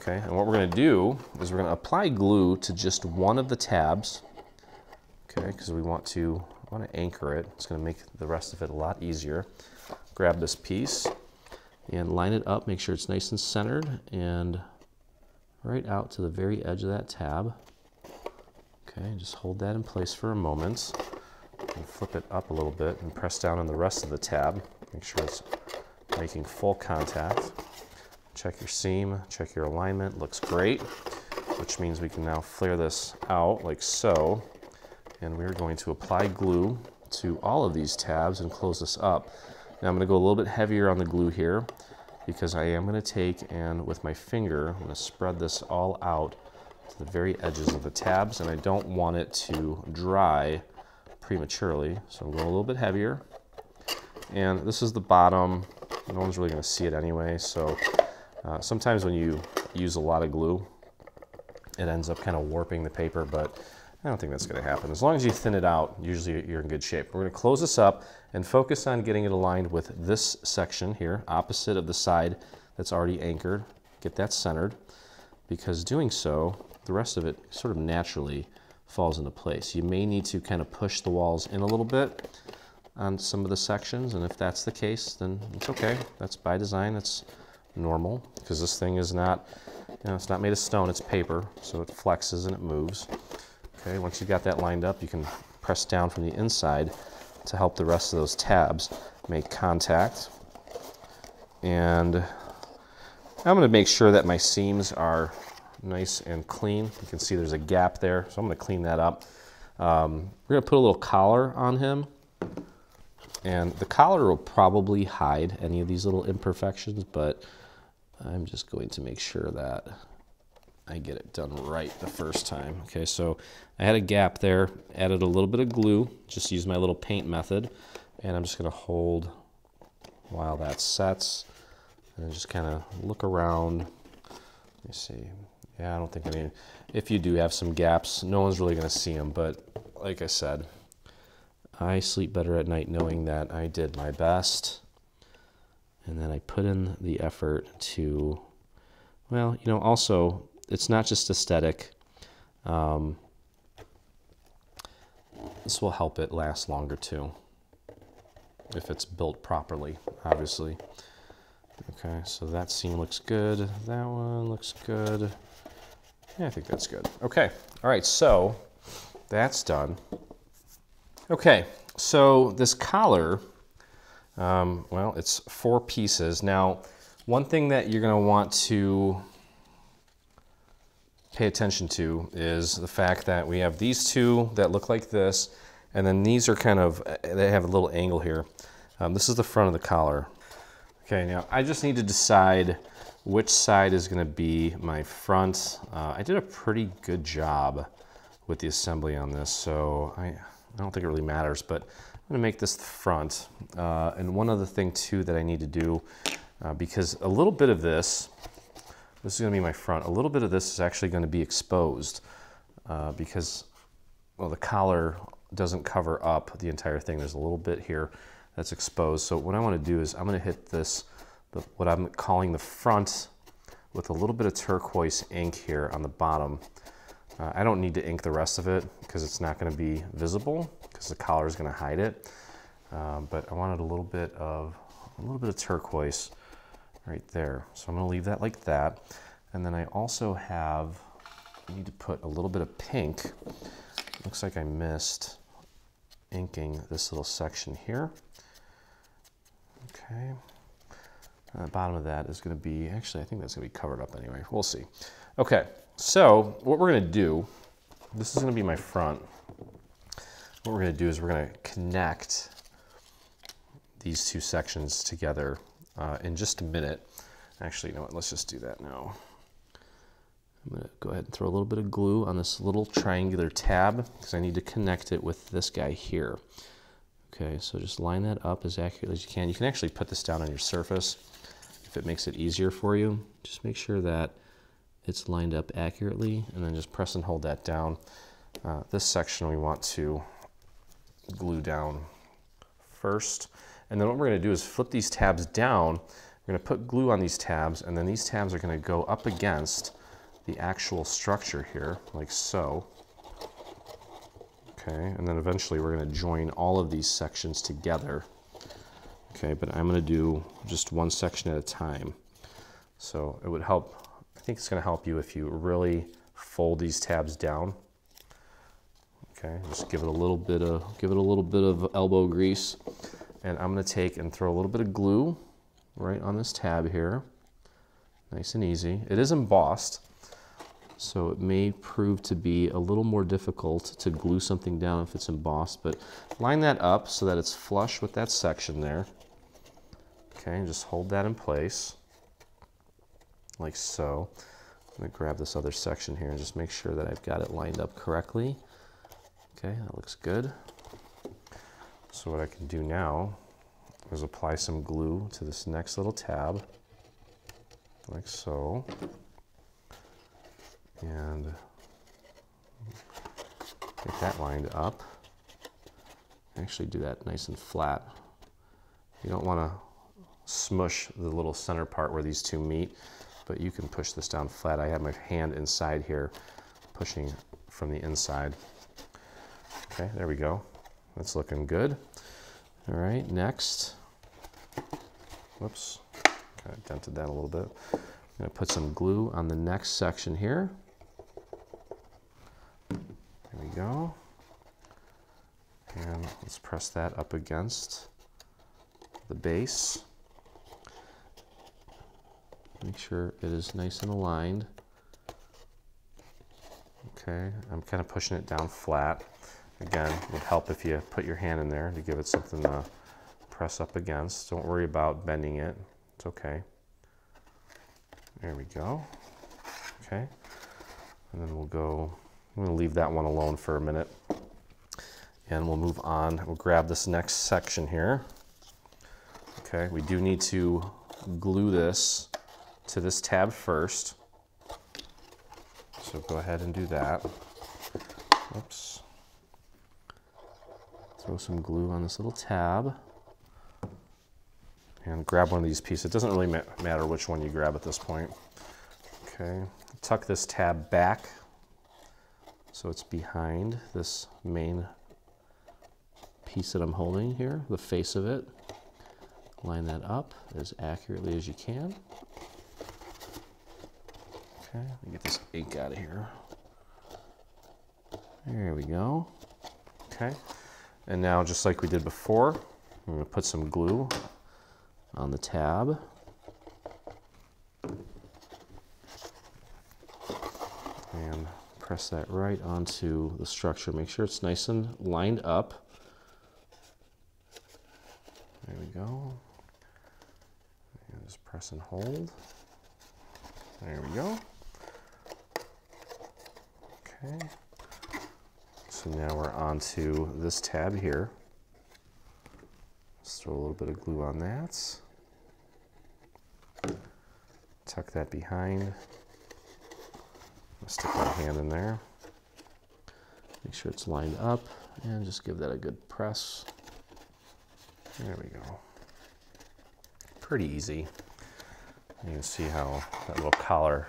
Okay, and what we're gonna do is we're gonna apply glue to just one of the tabs. Okay, because we want to want to anchor it. It's gonna make the rest of it a lot easier. Grab this piece and line it up, make sure it's nice and centered and right out to the very edge of that tab. Okay, and just hold that in place for a moment and flip it up a little bit and press down on the rest of the tab. Make sure it's making full contact. Check your seam, check your alignment, looks great, which means we can now flare this out like so. And we're going to apply glue to all of these tabs and close this up. Now I'm gonna go a little bit heavier on the glue here because I am gonna take and with my finger, I'm gonna spread this all out to the very edges of the tabs and I don't want it to dry prematurely. So I'm going a little bit heavier. And this is the bottom. No one's really gonna see it anyway. So uh, sometimes when you use a lot of glue, it ends up kind of warping the paper, but I don't think that's gonna happen. As long as you thin it out, usually you're in good shape. We're gonna close this up and focus on getting it aligned with this section here, opposite of the side that's already anchored. Get that centered, because doing so, the rest of it sort of naturally falls into place. You may need to kind of push the walls in a little bit on some of the sections, and if that's the case, then it's okay. That's by design, it's normal, because this thing is not, you know, it's not made of stone, it's paper, so it flexes and it moves. Okay, once you've got that lined up, you can press down from the inside to help the rest of those tabs make contact. And I'm going to make sure that my seams are nice and clean. You can see there's a gap there, so I'm going to clean that up. Um, we're going to put a little collar on him. And the collar will probably hide any of these little imperfections, but I'm just going to make sure that I get it done right the first time. Okay, so I had a gap there, added a little bit of glue, just use my little paint method, and I'm just gonna hold while that sets, and just kind of look around. Let me see. Yeah, I don't think any, if you do have some gaps, no one's really gonna see them, but like I said, I sleep better at night knowing that I did my best, and then I put in the effort to, well, you know, also it's not just aesthetic. Um, this will help it last longer too, if it's built properly, obviously. Okay, so that seam looks good. That one looks good. Yeah, I think that's good. Okay, all right, so that's done. Okay, so this collar, um, well, it's four pieces. Now, one thing that you're gonna want to pay attention to is the fact that we have these two that look like this, and then these are kind of, they have a little angle here. Um, this is the front of the collar. Okay, now I just need to decide which side is gonna be my front. Uh, I did a pretty good job with the assembly on this, so I, I don't think it really matters, but I'm gonna make this the front. Uh, and one other thing too that I need to do, uh, because a little bit of this, this is going to be my front. A little bit of this is actually going to be exposed uh, because, well, the collar doesn't cover up the entire thing. There's a little bit here that's exposed. So what I want to do is I'm going to hit this, what I'm calling the front with a little bit of turquoise ink here on the bottom. Uh, I don't need to ink the rest of it because it's not going to be visible because the collar is going to hide it. Um, but I wanted a little bit of a little bit of turquoise right there. So I'm going to leave that like that. And then I also have, I need to put a little bit of pink. Looks like I missed inking this little section here. Okay. And the bottom of that is going to be, actually, I think that's going to be covered up anyway. We'll see. Okay, so what we're going to do, this is going to be my front. What we're going to do is we're going to connect these two sections together uh, in just a minute. Actually, you know what? Let's just do that now. I'm going to go ahead and throw a little bit of glue on this little triangular tab because I need to connect it with this guy here. Okay, so just line that up as accurately as you can. You can actually put this down on your surface if it makes it easier for you. Just make sure that it's lined up accurately and then just press and hold that down. Uh, this section we want to glue down first. And then what we're gonna do is flip these tabs down. We're gonna put glue on these tabs and then these tabs are gonna go up against the actual structure here, like so. Okay, and then eventually we're gonna join all of these sections together. Okay, but I'm gonna do just one section at a time. So it would help, I think it's gonna help you if you really fold these tabs down. Okay, just give it a little bit of, give it a little bit of elbow grease. And I'm gonna take and throw a little bit of glue right on this tab here. Nice and easy. It is embossed, so it may prove to be a little more difficult to glue something down if it's embossed, but line that up so that it's flush with that section there. Okay, and just hold that in place, like so. I'm gonna grab this other section here and just make sure that I've got it lined up correctly. Okay, that looks good. So what I can do now is apply some glue to this next little tab, like so and get that lined up. Actually do that nice and flat. You don't want to smush the little center part where these two meet, but you can push this down flat. I have my hand inside here, pushing from the inside. Okay, there we go. That's looking good. All right, next. Whoops, kind of dented that a little bit. I'm gonna put some glue on the next section here. There we go. And let's press that up against the base. Make sure it is nice and aligned. Okay, I'm kind of pushing it down flat. Again, it would help if you put your hand in there to give it something to press up against. Don't worry about bending it. It's okay. There we go. Okay. And then we'll go I'm to leave that one alone for a minute. And we'll move on. We'll grab this next section here. Okay, we do need to glue this to this tab first. So go ahead and do that. Oops. Throw some glue on this little tab. And grab one of these pieces. It doesn't really ma matter which one you grab at this point. Okay, tuck this tab back so it's behind this main piece that I'm holding here, the face of it. Line that up as accurately as you can. Okay, let me get this ink out of here. There we go. Okay, and now just like we did before, I'm gonna put some glue on the tab. And press that right onto the structure. Make sure it's nice and lined up. There we go. And just press and hold. There we go. Okay. So now we're on to this tab here. Let's throw a little bit of glue on that. Tuck that behind. Stick my hand in there. Make sure it's lined up and just give that a good press. There we go. Pretty easy. You can see how that little collar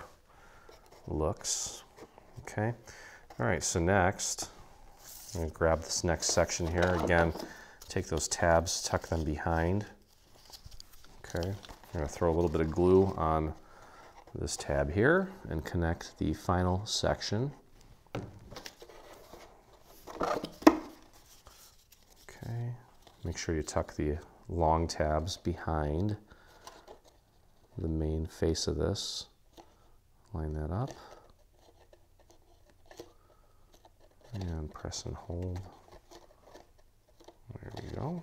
looks. Okay. All right, so next, I'm gonna grab this next section here. Again, take those tabs, tuck them behind. Okay, I'm gonna throw a little bit of glue on this tab here and connect the final section. Okay, make sure you tuck the long tabs behind the main face of this. Line that up. And press and hold. There we go.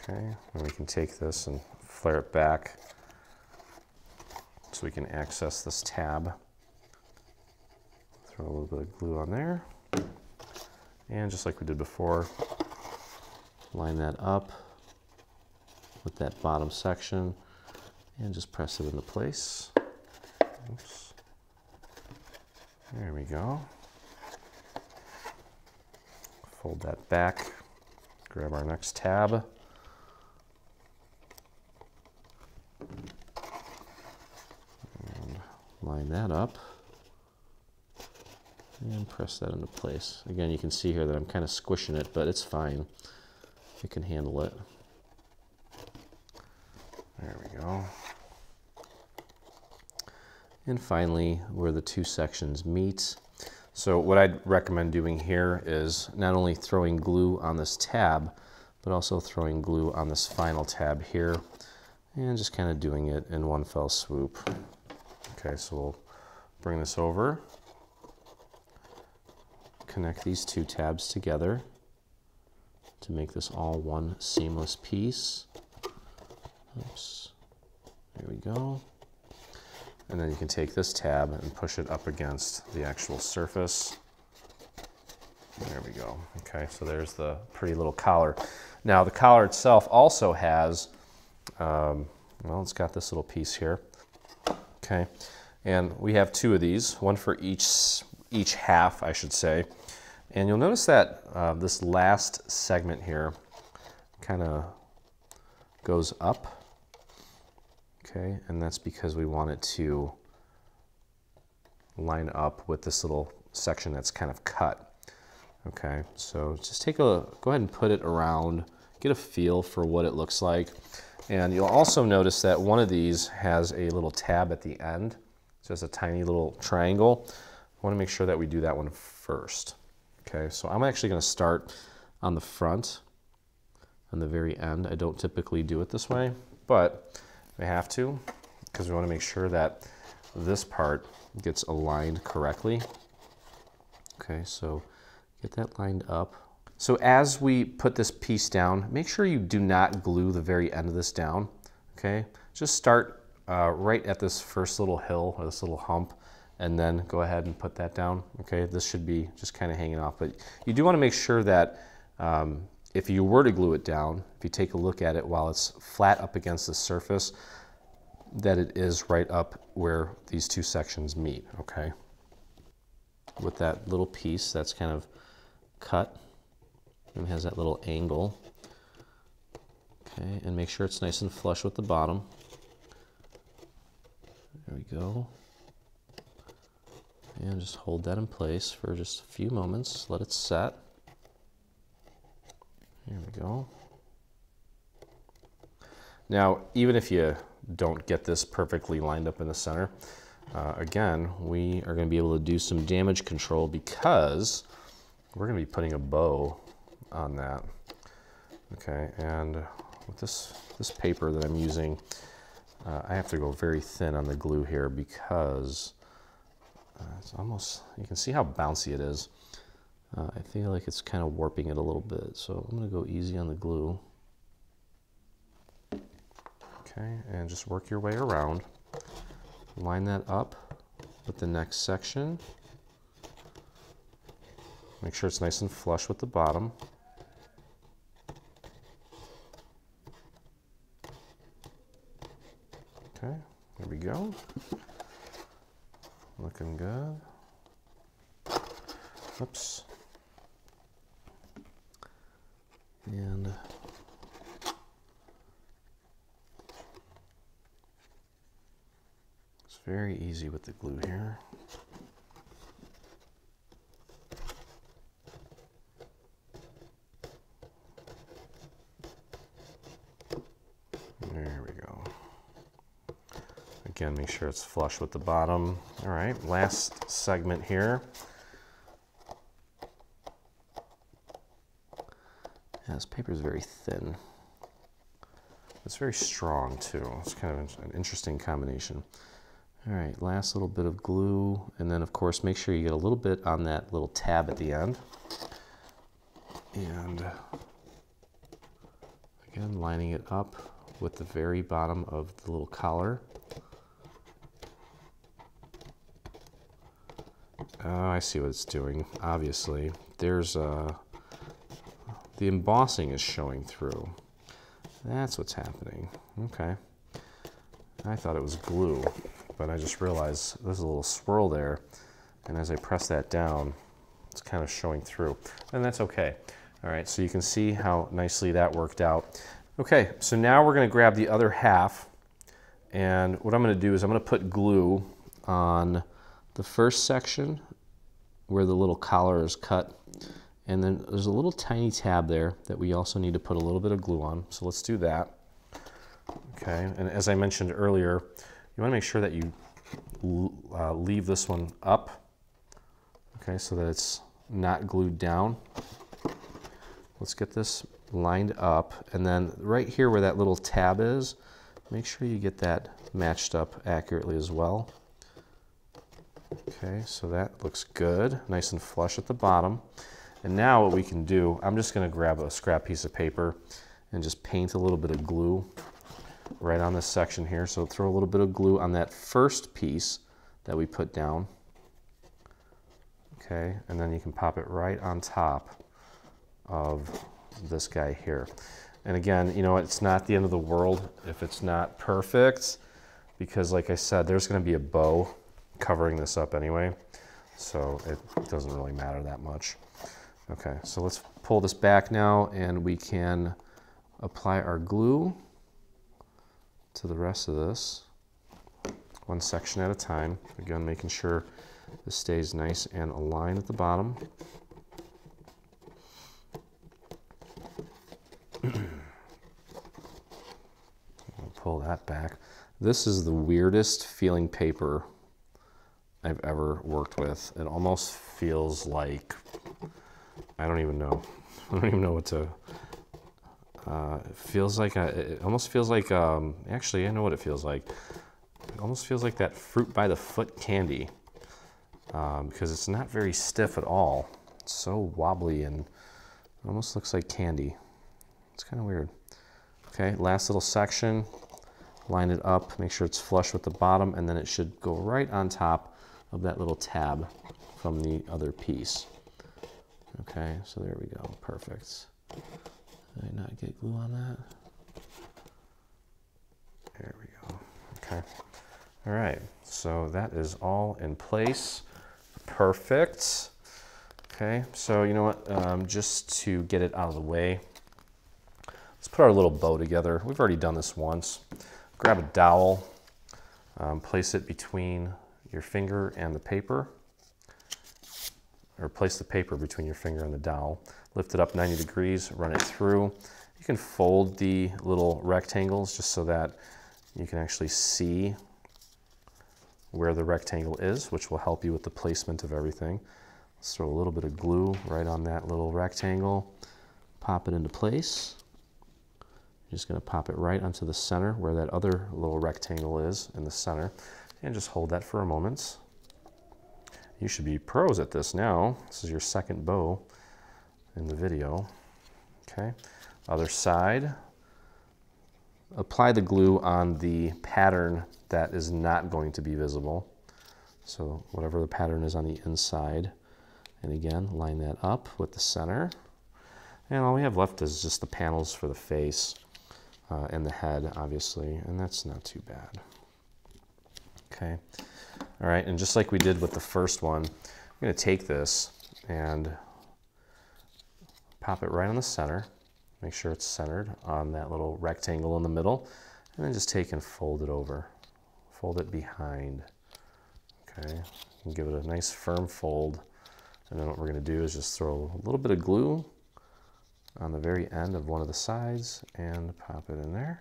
Okay, and we can take this and flare it back so we can access this tab. Throw a little bit of glue on there. And just like we did before, line that up with that bottom section and just press it into place. Oops. There we go. Fold that back, grab our next tab. And line that up and press that into place. Again, you can see here that I'm kind of squishing it, but it's fine. It can handle it. There we go. And finally, where the two sections meet. So what I'd recommend doing here is not only throwing glue on this tab, but also throwing glue on this final tab here, and just kind of doing it in one fell swoop. Okay, so we'll bring this over, connect these two tabs together to make this all one seamless piece. Oops, there we go. And then you can take this tab and push it up against the actual surface. There we go. Okay, so there's the pretty little collar. Now the collar itself also has, um, well, it's got this little piece here. Okay, and we have two of these, one for each, each half, I should say. And you'll notice that uh, this last segment here kind of goes up okay? And that's because we want it to line up with this little section that's kind of cut, okay? So just take a, go ahead and put it around, get a feel for what it looks like. And you'll also notice that one of these has a little tab at the end, just a tiny little triangle. I wanna make sure that we do that one first. Okay, so I'm actually gonna start on the front, on the very end. I don't typically do it this way, but we have to because we want to make sure that this part gets aligned correctly. Okay, so get that lined up. So as we put this piece down, make sure you do not glue the very end of this down, okay? Just start uh, right at this first little hill or this little hump and then go ahead and put that down, okay? This should be just kind of hanging off, but you do want to make sure that um, if you were to glue it down, if you take a look at it while it's flat up against the surface, that it is right up where these two sections meet, okay? With that little piece that's kind of cut and has that little angle. Okay, and make sure it's nice and flush with the bottom. There we go. And just hold that in place for just a few moments. Let it set. There we go. Now, even if you don't get this perfectly lined up in the center, uh, again, we are going to be able to do some damage control because we're going to be putting a bow on that. Okay, and with this, this paper that I'm using, uh, I have to go very thin on the glue here because uh, it's almost, you can see how bouncy it is. Uh, I feel like it's kind of warping it a little bit, so I'm going to go easy on the glue. Okay, and just work your way around. Line that up with the next section. Make sure it's nice and flush with the bottom. Okay, there we go. Looking good. Oops. And uh, it's very easy with the glue here. There we go. Again, make sure it's flush with the bottom. All right, last segment here. This paper is very thin. It's very strong too. It's kind of an interesting combination. All right, last little bit of glue. And then of course, make sure you get a little bit on that little tab at the end. And again, lining it up with the very bottom of the little collar. Oh, I see what it's doing. Obviously, there's a the embossing is showing through. That's what's happening. Okay. I thought it was glue, but I just realized there's a little swirl there. And as I press that down, it's kind of showing through. And that's okay. All right, so you can see how nicely that worked out. Okay, so now we're gonna grab the other half and what I'm gonna do is I'm gonna put glue on the first section where the little collar is cut. And then there's a little tiny tab there that we also need to put a little bit of glue on. So let's do that. Okay, and as I mentioned earlier, you wanna make sure that you uh, leave this one up, okay, so that it's not glued down. Let's get this lined up, and then right here where that little tab is, make sure you get that matched up accurately as well. Okay, so that looks good, nice and flush at the bottom. And now what we can do, I'm just gonna grab a scrap piece of paper and just paint a little bit of glue right on this section here. So throw a little bit of glue on that first piece that we put down. Okay, and then you can pop it right on top of this guy here. And again, you know, it's not the end of the world if it's not perfect because like I said, there's gonna be a bow covering this up anyway. So it doesn't really matter that much. Okay, so let's pull this back now and we can apply our glue to the rest of this, one section at a time. Again, making sure this stays nice and aligned at the bottom. pull that back. This is the weirdest feeling paper I've ever worked with. It almost feels like, I don't even know. I don't even know what to uh, it feels like, a, it almost feels like, um, actually, I know what it feels like. It almost feels like that fruit by the foot candy um, because it's not very stiff at all. It's so wobbly and almost looks like candy. It's kind of weird. Okay, last little section, line it up, make sure it's flush with the bottom, and then it should go right on top of that little tab from the other piece. Okay, so there we go, perfect. Did I not get glue on that? There we go. Okay. All right. So that is all in place. Perfect. Okay. So you know what? Um, just to get it out of the way, let's put our little bow together. We've already done this once. Grab a dowel. Um, place it between your finger and the paper or place the paper between your finger and the dowel. Lift it up 90 degrees, run it through. You can fold the little rectangles just so that you can actually see where the rectangle is, which will help you with the placement of everything. Let's throw a little bit of glue right on that little rectangle, pop it into place. You're just gonna pop it right onto the center where that other little rectangle is in the center, and just hold that for a moment. You should be pros at this now. This is your second bow in the video. Okay, other side. Apply the glue on the pattern that is not going to be visible. So whatever the pattern is on the inside. And again, line that up with the center. And all we have left is just the panels for the face uh, and the head, obviously, and that's not too bad. Okay. All right, and just like we did with the first one, I'm gonna take this and pop it right on the center. Make sure it's centered on that little rectangle in the middle, and then just take and fold it over. Fold it behind, okay? And give it a nice firm fold. And then what we're gonna do is just throw a little bit of glue on the very end of one of the sides and pop it in there.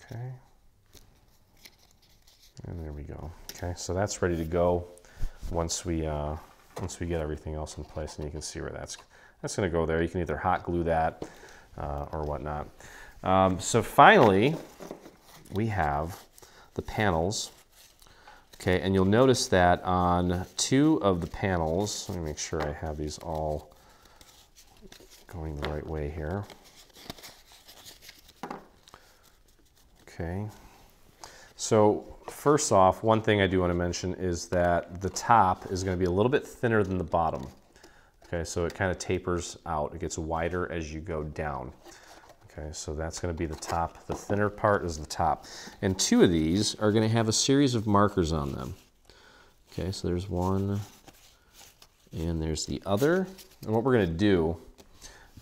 Okay. And there we go. Okay, so that's ready to go once we uh, once we get everything else in place, and you can see where that's that's going to go there. You can either hot glue that uh, or whatnot. Um, so finally, we have the panels. Okay, and you'll notice that on two of the panels, let me make sure I have these all going the right way here. Okay, so first off, one thing I do want to mention is that the top is going to be a little bit thinner than the bottom. Okay, so it kind of tapers out. It gets wider as you go down. Okay, so that's going to be the top. The thinner part is the top. And two of these are going to have a series of markers on them. Okay, so there's one and there's the other. And what we're gonna do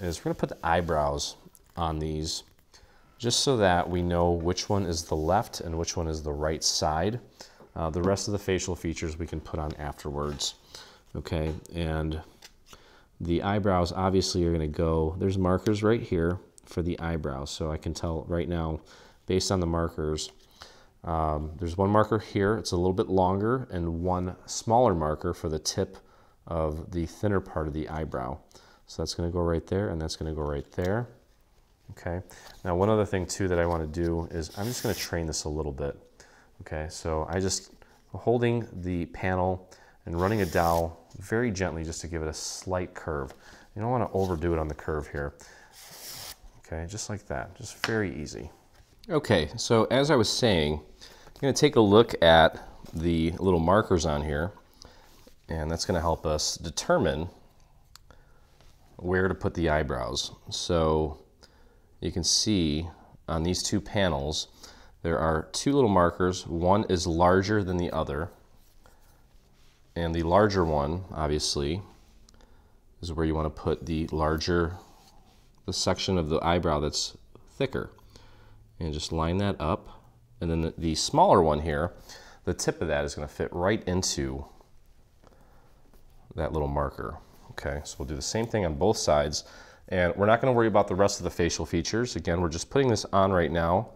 is we're gonna put the eyebrows on these just so that we know which one is the left and which one is the right side. Uh, the rest of the facial features we can put on afterwards. Okay, and the eyebrows obviously are gonna go, there's markers right here for the eyebrows. So I can tell right now, based on the markers, um, there's one marker here, it's a little bit longer, and one smaller marker for the tip of the thinner part of the eyebrow. So that's gonna go right there, and that's gonna go right there. Okay, now one other thing too that I wanna do is I'm just gonna train this a little bit. Okay, so I just, holding the panel and running a dowel very gently just to give it a slight curve. You don't wanna overdo it on the curve here. Okay, just like that, just very easy. Okay, so as I was saying, I'm gonna take a look at the little markers on here, and that's gonna help us determine where to put the eyebrows. So you can see on these two panels, there are two little markers. One is larger than the other. And the larger one, obviously, is where you want to put the larger, the section of the eyebrow that's thicker. And just line that up. And then the, the smaller one here, the tip of that is going to fit right into that little marker. Okay, so we'll do the same thing on both sides. And we're not going to worry about the rest of the facial features. Again, we're just putting this on right now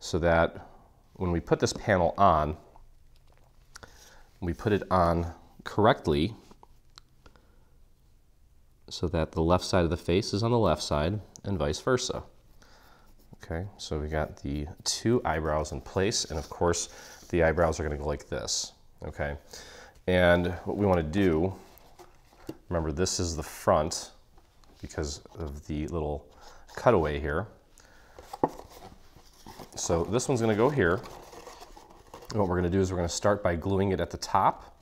so that when we put this panel on, we put it on correctly so that the left side of the face is on the left side and vice versa. Okay, so we got the two eyebrows in place, and of course, the eyebrows are gonna go like this, okay? And what we wanna do, remember this is the front because of the little cutaway here. So this one's gonna go here. And what we're gonna do is we're gonna start by gluing it at the top,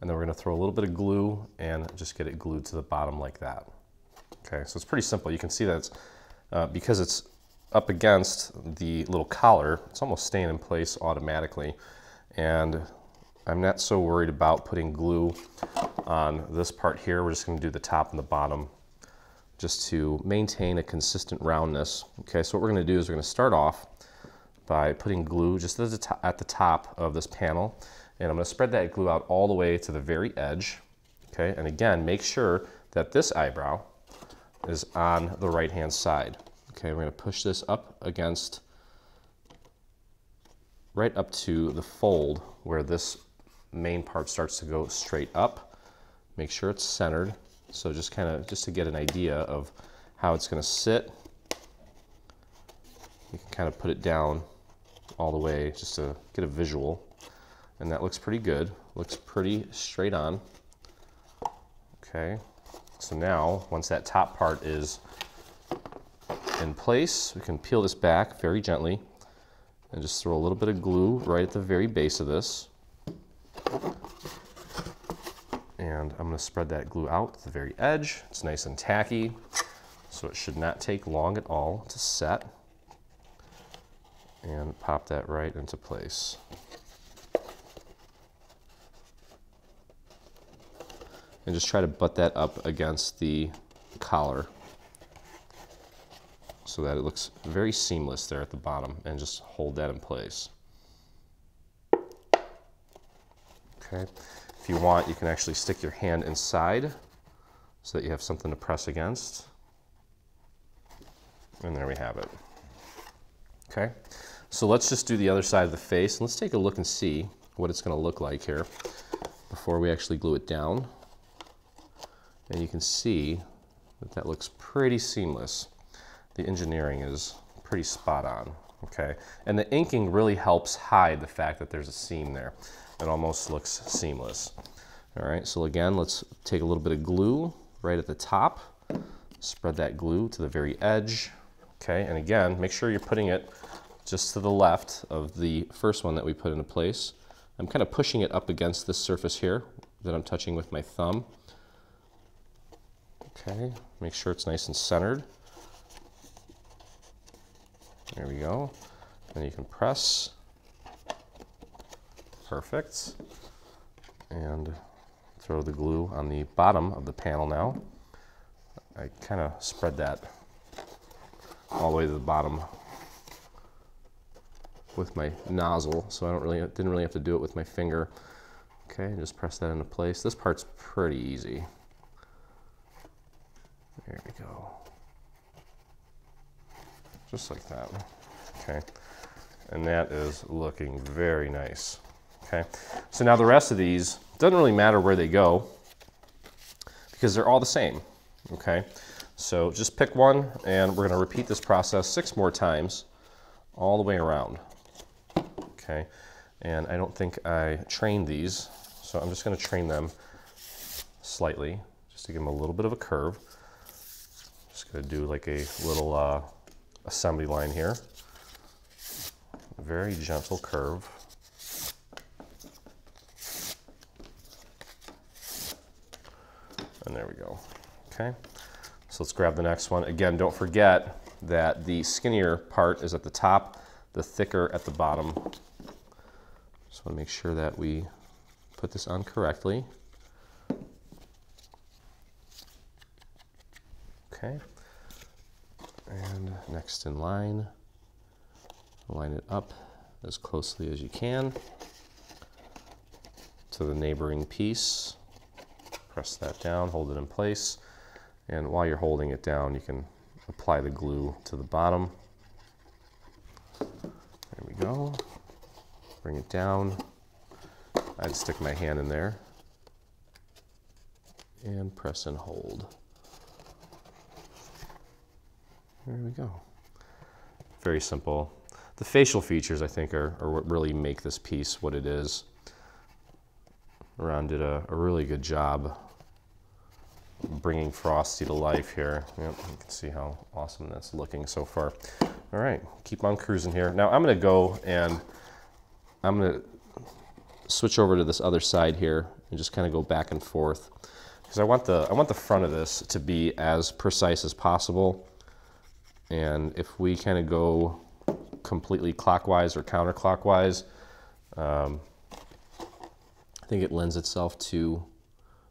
and then we're gonna throw a little bit of glue and just get it glued to the bottom like that. Okay, so it's pretty simple. You can see that it's, uh, because it's up against the little collar, it's almost staying in place automatically. And I'm not so worried about putting glue on this part here. We're just gonna do the top and the bottom just to maintain a consistent roundness. Okay, so what we're gonna do is we're gonna start off by putting glue just at the, top of this panel. And I'm gonna spread that glue out all the way to the very edge. Okay, and again, make sure that this eyebrow is on the right-hand side. Okay, we're gonna push this up against, right up to the fold where this main part starts to go straight up. Make sure it's centered. So just kind of, just to get an idea of how it's gonna sit, you can kind of put it down all the way just to get a visual. And that looks pretty good. Looks pretty straight on. Okay, so now once that top part is in place, we can peel this back very gently and just throw a little bit of glue right at the very base of this. Gonna spread that glue out to the very edge. It's nice and tacky, so it should not take long at all to set. And pop that right into place. And just try to butt that up against the collar so that it looks very seamless there at the bottom and just hold that in place. Okay. If you want, you can actually stick your hand inside so that you have something to press against. And there we have it. Okay, so let's just do the other side of the face. And let's take a look and see what it's gonna look like here before we actually glue it down. And you can see that that looks pretty seamless. The engineering is pretty spot on, okay? And the inking really helps hide the fact that there's a seam there. It almost looks seamless. All right, so again, let's take a little bit of glue right at the top. Spread that glue to the very edge. Okay, and again, make sure you're putting it just to the left of the first one that we put into place. I'm kind of pushing it up against this surface here that I'm touching with my thumb. Okay, make sure it's nice and centered. There we go. Then you can press Perfect. and throw the glue on the bottom of the panel now. I kind of spread that all the way to the bottom with my nozzle, so I don't really didn't really have to do it with my finger. Okay, just press that into place. This part's pretty easy. There we go. Just like that. Okay. And that is looking very nice. Okay. So now the rest of these, doesn't really matter where they go because they're all the same. Okay. So just pick one and we're going to repeat this process six more times all the way around. Okay. And I don't think I trained these, so I'm just going to train them slightly just to give them a little bit of a curve. Just going to do like a little uh, assembly line here. Very gentle curve. And there we go. Okay. So let's grab the next one. Again, don't forget that the skinnier part is at the top, the thicker at the bottom. Just want to make sure that we put this on correctly. Okay. And next in line, line it up as closely as you can to the neighboring piece. Press that down, hold it in place. And while you're holding it down, you can apply the glue to the bottom. There we go. Bring it down. I'd stick my hand in there and press and hold. There we go. Very simple. The facial features, I think, are, are what really make this piece what it is. Ron did a, a really good job bringing Frosty to life here. Yep, you can see how awesome that's looking so far. All right, keep on cruising here. Now I'm gonna go and I'm gonna switch over to this other side here and just kind of go back and forth because I want the I want the front of this to be as precise as possible. And if we kind of go completely clockwise or counterclockwise, um, I think it lends itself to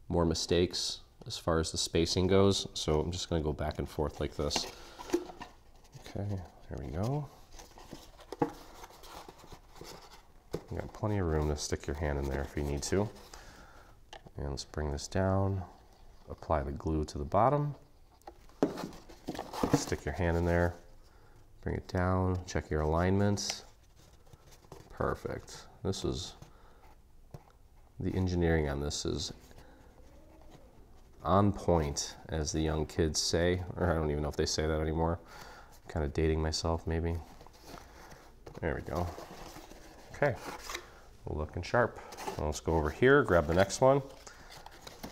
more mistakes as far as the spacing goes. So I'm just going to go back and forth like this. Okay, there we go. You got plenty of room to stick your hand in there if you need to. And let's bring this down, apply the glue to the bottom, stick your hand in there, bring it down, check your alignment. Perfect. This is, the engineering on this is on point, as the young kids say, or I don't even know if they say that anymore. kind of dating myself, maybe. There we go. Okay, looking sharp. let's go over here, grab the next one,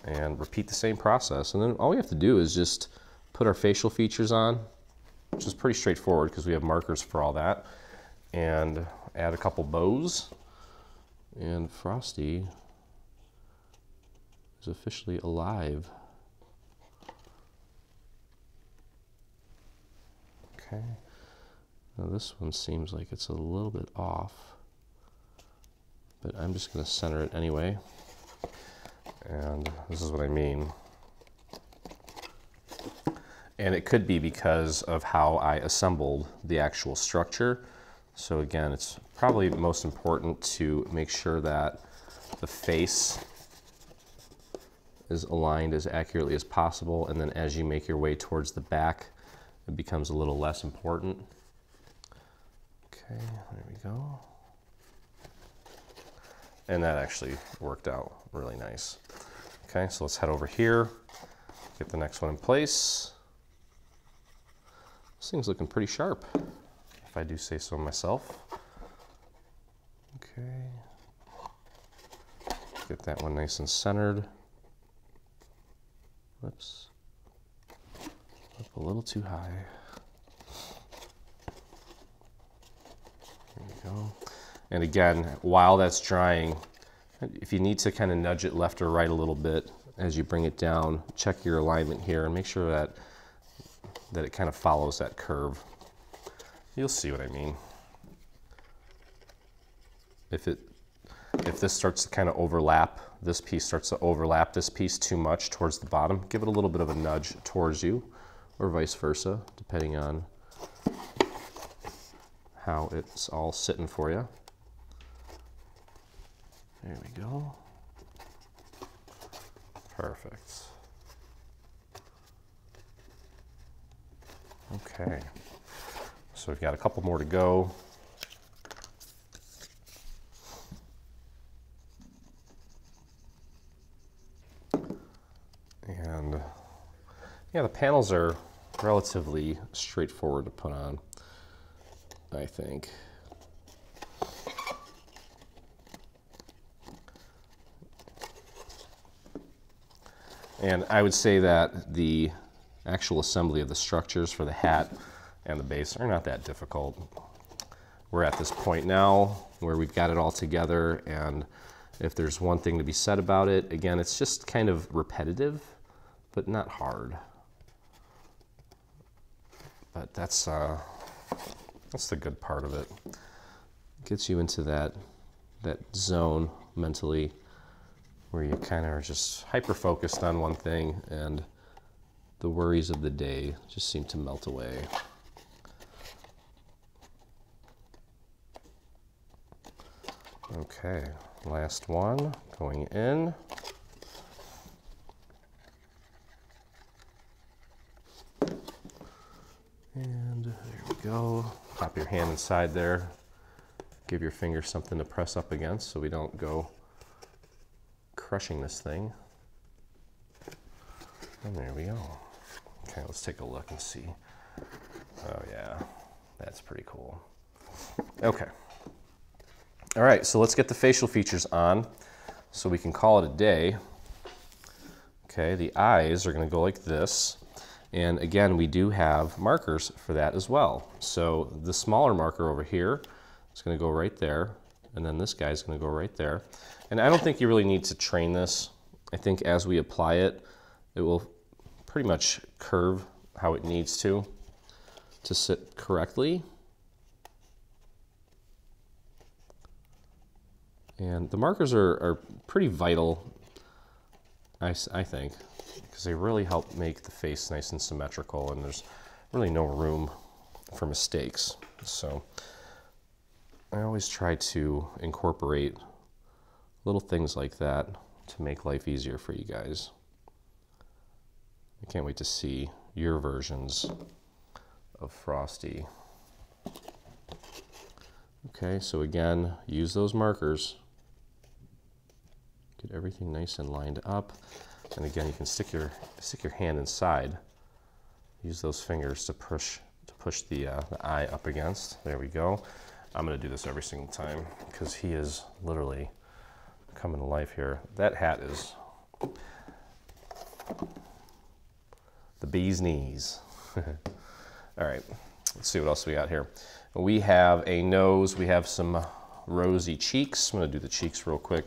and repeat the same process. And then all we have to do is just put our facial features on, which is pretty straightforward because we have markers for all that, and add a couple bows. And Frosty is officially alive. Okay. Now this one seems like it's a little bit off, but I'm just going to center it anyway. And this is what I mean. And it could be because of how I assembled the actual structure. So again, it's probably most important to make sure that the face is aligned as accurately as possible. And then as you make your way towards the back, it becomes a little less important. Okay, there we go. And that actually worked out really nice. Okay, so let's head over here, get the next one in place. This thing's looking pretty sharp, if I do say so myself. Okay. Get that one nice and centered. Whoops a little too high. There we go. And again, while that's drying, if you need to kind of nudge it left or right a little bit as you bring it down, check your alignment here and make sure that, that it kind of follows that curve. You'll see what I mean. If, it, if this starts to kind of overlap this piece starts to overlap this piece too much towards the bottom, give it a little bit of a nudge towards you or vice versa, depending on how it's all sitting for you. There we go. Perfect. Okay. So we've got a couple more to go. And yeah, the panels are relatively straightforward to put on, I think. And I would say that the actual assembly of the structures for the hat and the base are not that difficult. We're at this point now where we've got it all together and if there's one thing to be said about it, again, it's just kind of repetitive, but not hard. But that's, uh, that's the good part of it. it. Gets you into that, that zone mentally where you kind of are just hyper focused on one thing and the worries of the day just seem to melt away. Okay, last one going in. And there we go. Pop your hand inside there. Give your finger something to press up against so we don't go crushing this thing. And there we go. Okay, let's take a look and see. Oh yeah, that's pretty cool. Okay. All right, so let's get the facial features on so we can call it a day. Okay, the eyes are gonna go like this. And again, we do have markers for that as well. So the smaller marker over here is gonna go right there. And then this guy's gonna go right there. And I don't think you really need to train this. I think as we apply it, it will pretty much curve how it needs to to sit correctly. And the markers are, are pretty vital, I, I think, because they really help make the face nice and symmetrical and there's really no room for mistakes. So I always try to incorporate little things like that to make life easier for you guys. I can't wait to see your versions of Frosty. Okay, so again, use those markers Get everything nice and lined up. And again, you can stick your, stick your hand inside. Use those fingers to push, to push the, uh, the eye up against. There we go. I'm gonna do this every single time because he is literally coming to life here. That hat is the bee's knees. All right, let's see what else we got here. We have a nose, we have some rosy cheeks. I'm gonna do the cheeks real quick.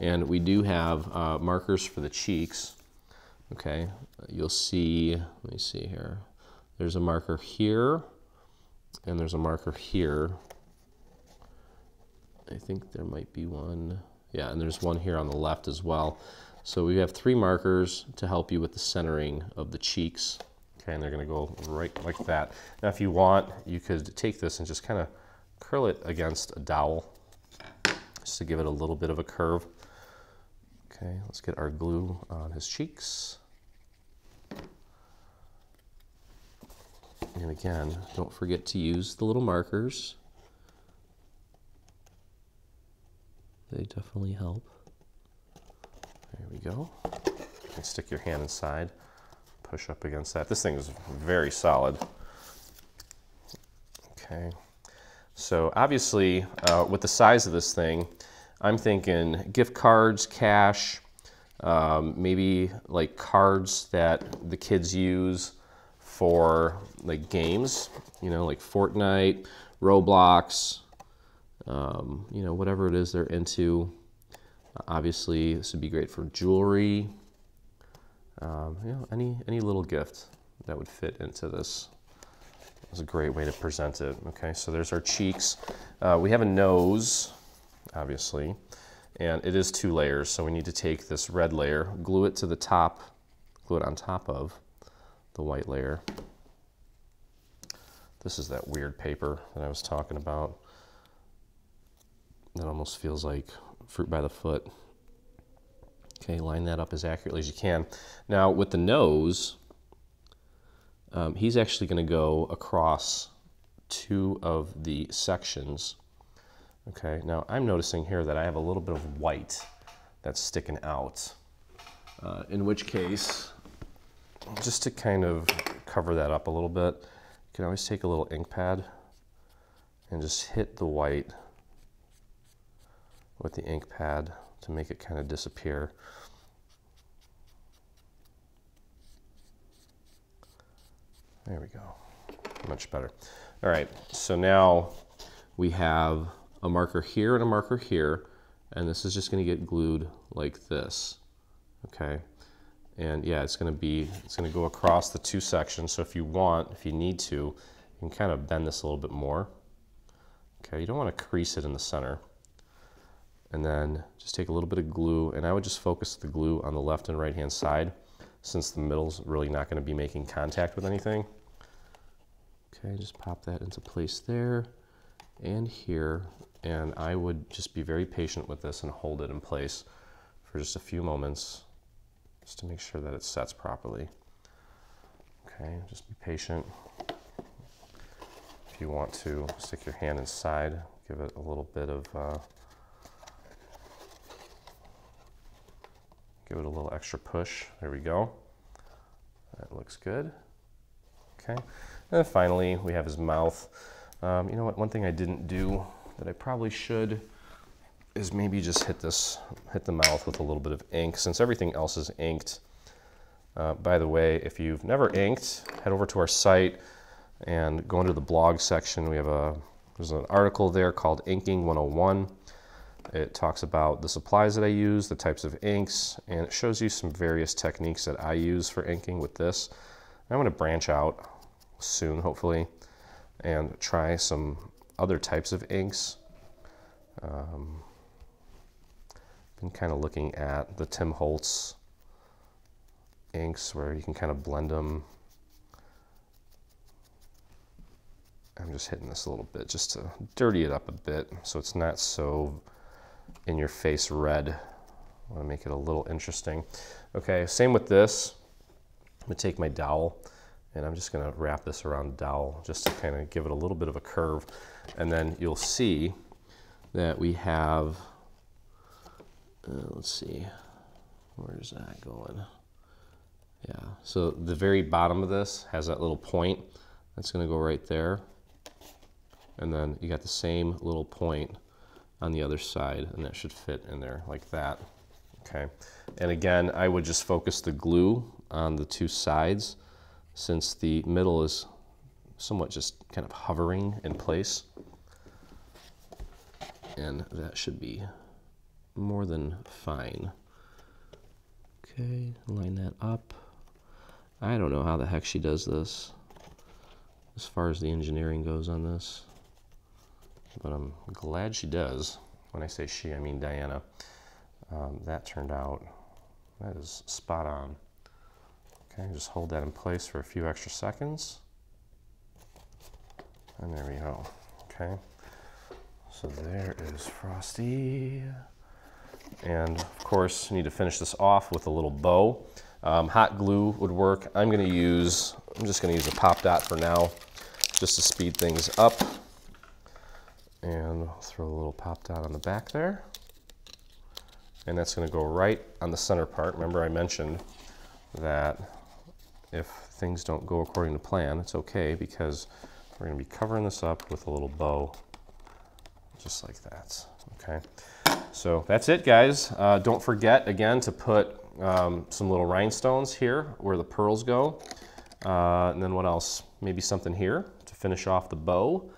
And we do have uh, markers for the cheeks. Okay, you'll see, let me see here. There's a marker here, and there's a marker here. I think there might be one. Yeah, and there's one here on the left as well. So we have three markers to help you with the centering of the cheeks. Okay, and they're gonna go right like that. Now if you want, you could take this and just kind of curl it against a dowel just to give it a little bit of a curve. Okay, let's get our glue on his cheeks. And again, don't forget to use the little markers. They definitely help. There we go. You can stick your hand inside, push up against that. This thing is very solid. Okay. So obviously, uh, with the size of this thing, I'm thinking gift cards, cash, um, maybe like cards that the kids use for like games, you know, like Fortnite, Roblox, um, you know, whatever it is they're into. Obviously, this would be great for jewelry. Um, you know, any any little gift that would fit into this is a great way to present it. Okay, so there's our cheeks. Uh, we have a nose obviously. And it is two layers, so we need to take this red layer, glue it to the top, glue it on top of the white layer. This is that weird paper that I was talking about. That almost feels like fruit by the foot. Okay, line that up as accurately as you can. Now with the nose, um, he's actually going to go across two of the sections. Okay, now I'm noticing here that I have a little bit of white that's sticking out. Uh, in which case, just to kind of cover that up a little bit, you can always take a little ink pad and just hit the white with the ink pad to make it kind of disappear. There we go. Much better. All right, so now we have a marker here and a marker here, and this is just gonna get glued like this, okay? And yeah, it's gonna be, it's gonna go across the two sections. So if you want, if you need to, you can kind of bend this a little bit more. Okay, you don't wanna crease it in the center. And then just take a little bit of glue, and I would just focus the glue on the left and right hand side since the middle's really not gonna be making contact with anything. Okay, just pop that into place there and here. And I would just be very patient with this and hold it in place for just a few moments just to make sure that it sets properly. Okay, just be patient. If you want to stick your hand inside, give it a little bit of, uh, give it a little extra push. There we go. That looks good. Okay. And then finally, we have his mouth. Um, you know what? One thing I didn't do that I probably should is maybe just hit this, hit the mouth with a little bit of ink since everything else is inked. Uh, by the way, if you've never inked, head over to our site and go into the blog section. We have a, there's an article there called Inking 101. It talks about the supplies that I use, the types of inks, and it shows you some various techniques that I use for inking with this. I'm going to branch out soon, hopefully, and try some other types of inks. Um, been kind of looking at the Tim Holtz inks where you can kind of blend them. I'm just hitting this a little bit just to dirty it up a bit so it's not so in your face red. I want to make it a little interesting. Okay, same with this. I'm going to take my dowel and I'm just gonna wrap this around dowel just to kind of give it a little bit of a curve. And then you'll see that we have, uh, let's see, where's that going? Yeah, so the very bottom of this has that little point. That's gonna go right there. And then you got the same little point on the other side and that should fit in there like that. Okay, and again, I would just focus the glue on the two sides since the middle is somewhat just kind of hovering in place. And that should be more than fine. Okay, line that up. I don't know how the heck she does this as far as the engineering goes on this, but I'm glad she does. When I say she, I mean Diana. Um, that turned out, that is spot on. Okay, just hold that in place for a few extra seconds. And there we go. Okay. So there is Frosty. And of course, you need to finish this off with a little bow. Um, hot glue would work. I'm gonna use, I'm just gonna use a pop dot for now, just to speed things up. And throw a little pop dot on the back there. And that's gonna go right on the center part. Remember I mentioned that if things don't go according to plan, it's okay because we're gonna be covering this up with a little bow, just like that, okay? So that's it, guys. Uh, don't forget, again, to put um, some little rhinestones here where the pearls go. Uh, and then what else? Maybe something here to finish off the bow.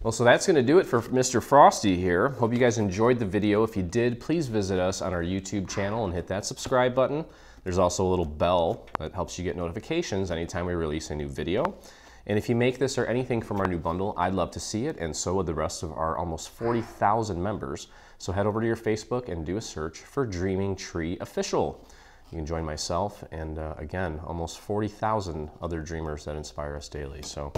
Well, so that's going to do it for Mr. Frosty here. Hope you guys enjoyed the video. If you did, please visit us on our YouTube channel and hit that subscribe button. There's also a little bell that helps you get notifications anytime we release a new video. And if you make this or anything from our new bundle, I'd love to see it, and so would the rest of our almost 40,000 members. So head over to your Facebook and do a search for Dreaming Tree Official. You can join myself and uh, again, almost 40,000 other dreamers that inspire us daily. So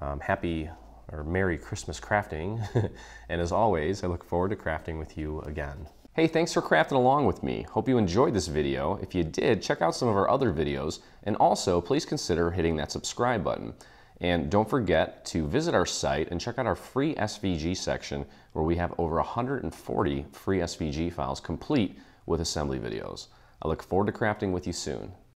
um, happy or Merry Christmas crafting. and as always, I look forward to crafting with you again. Hey, thanks for crafting along with me. Hope you enjoyed this video. If you did, check out some of our other videos, and also please consider hitting that subscribe button. And don't forget to visit our site and check out our free SVG section where we have over 140 free SVG files complete with assembly videos. I look forward to crafting with you soon.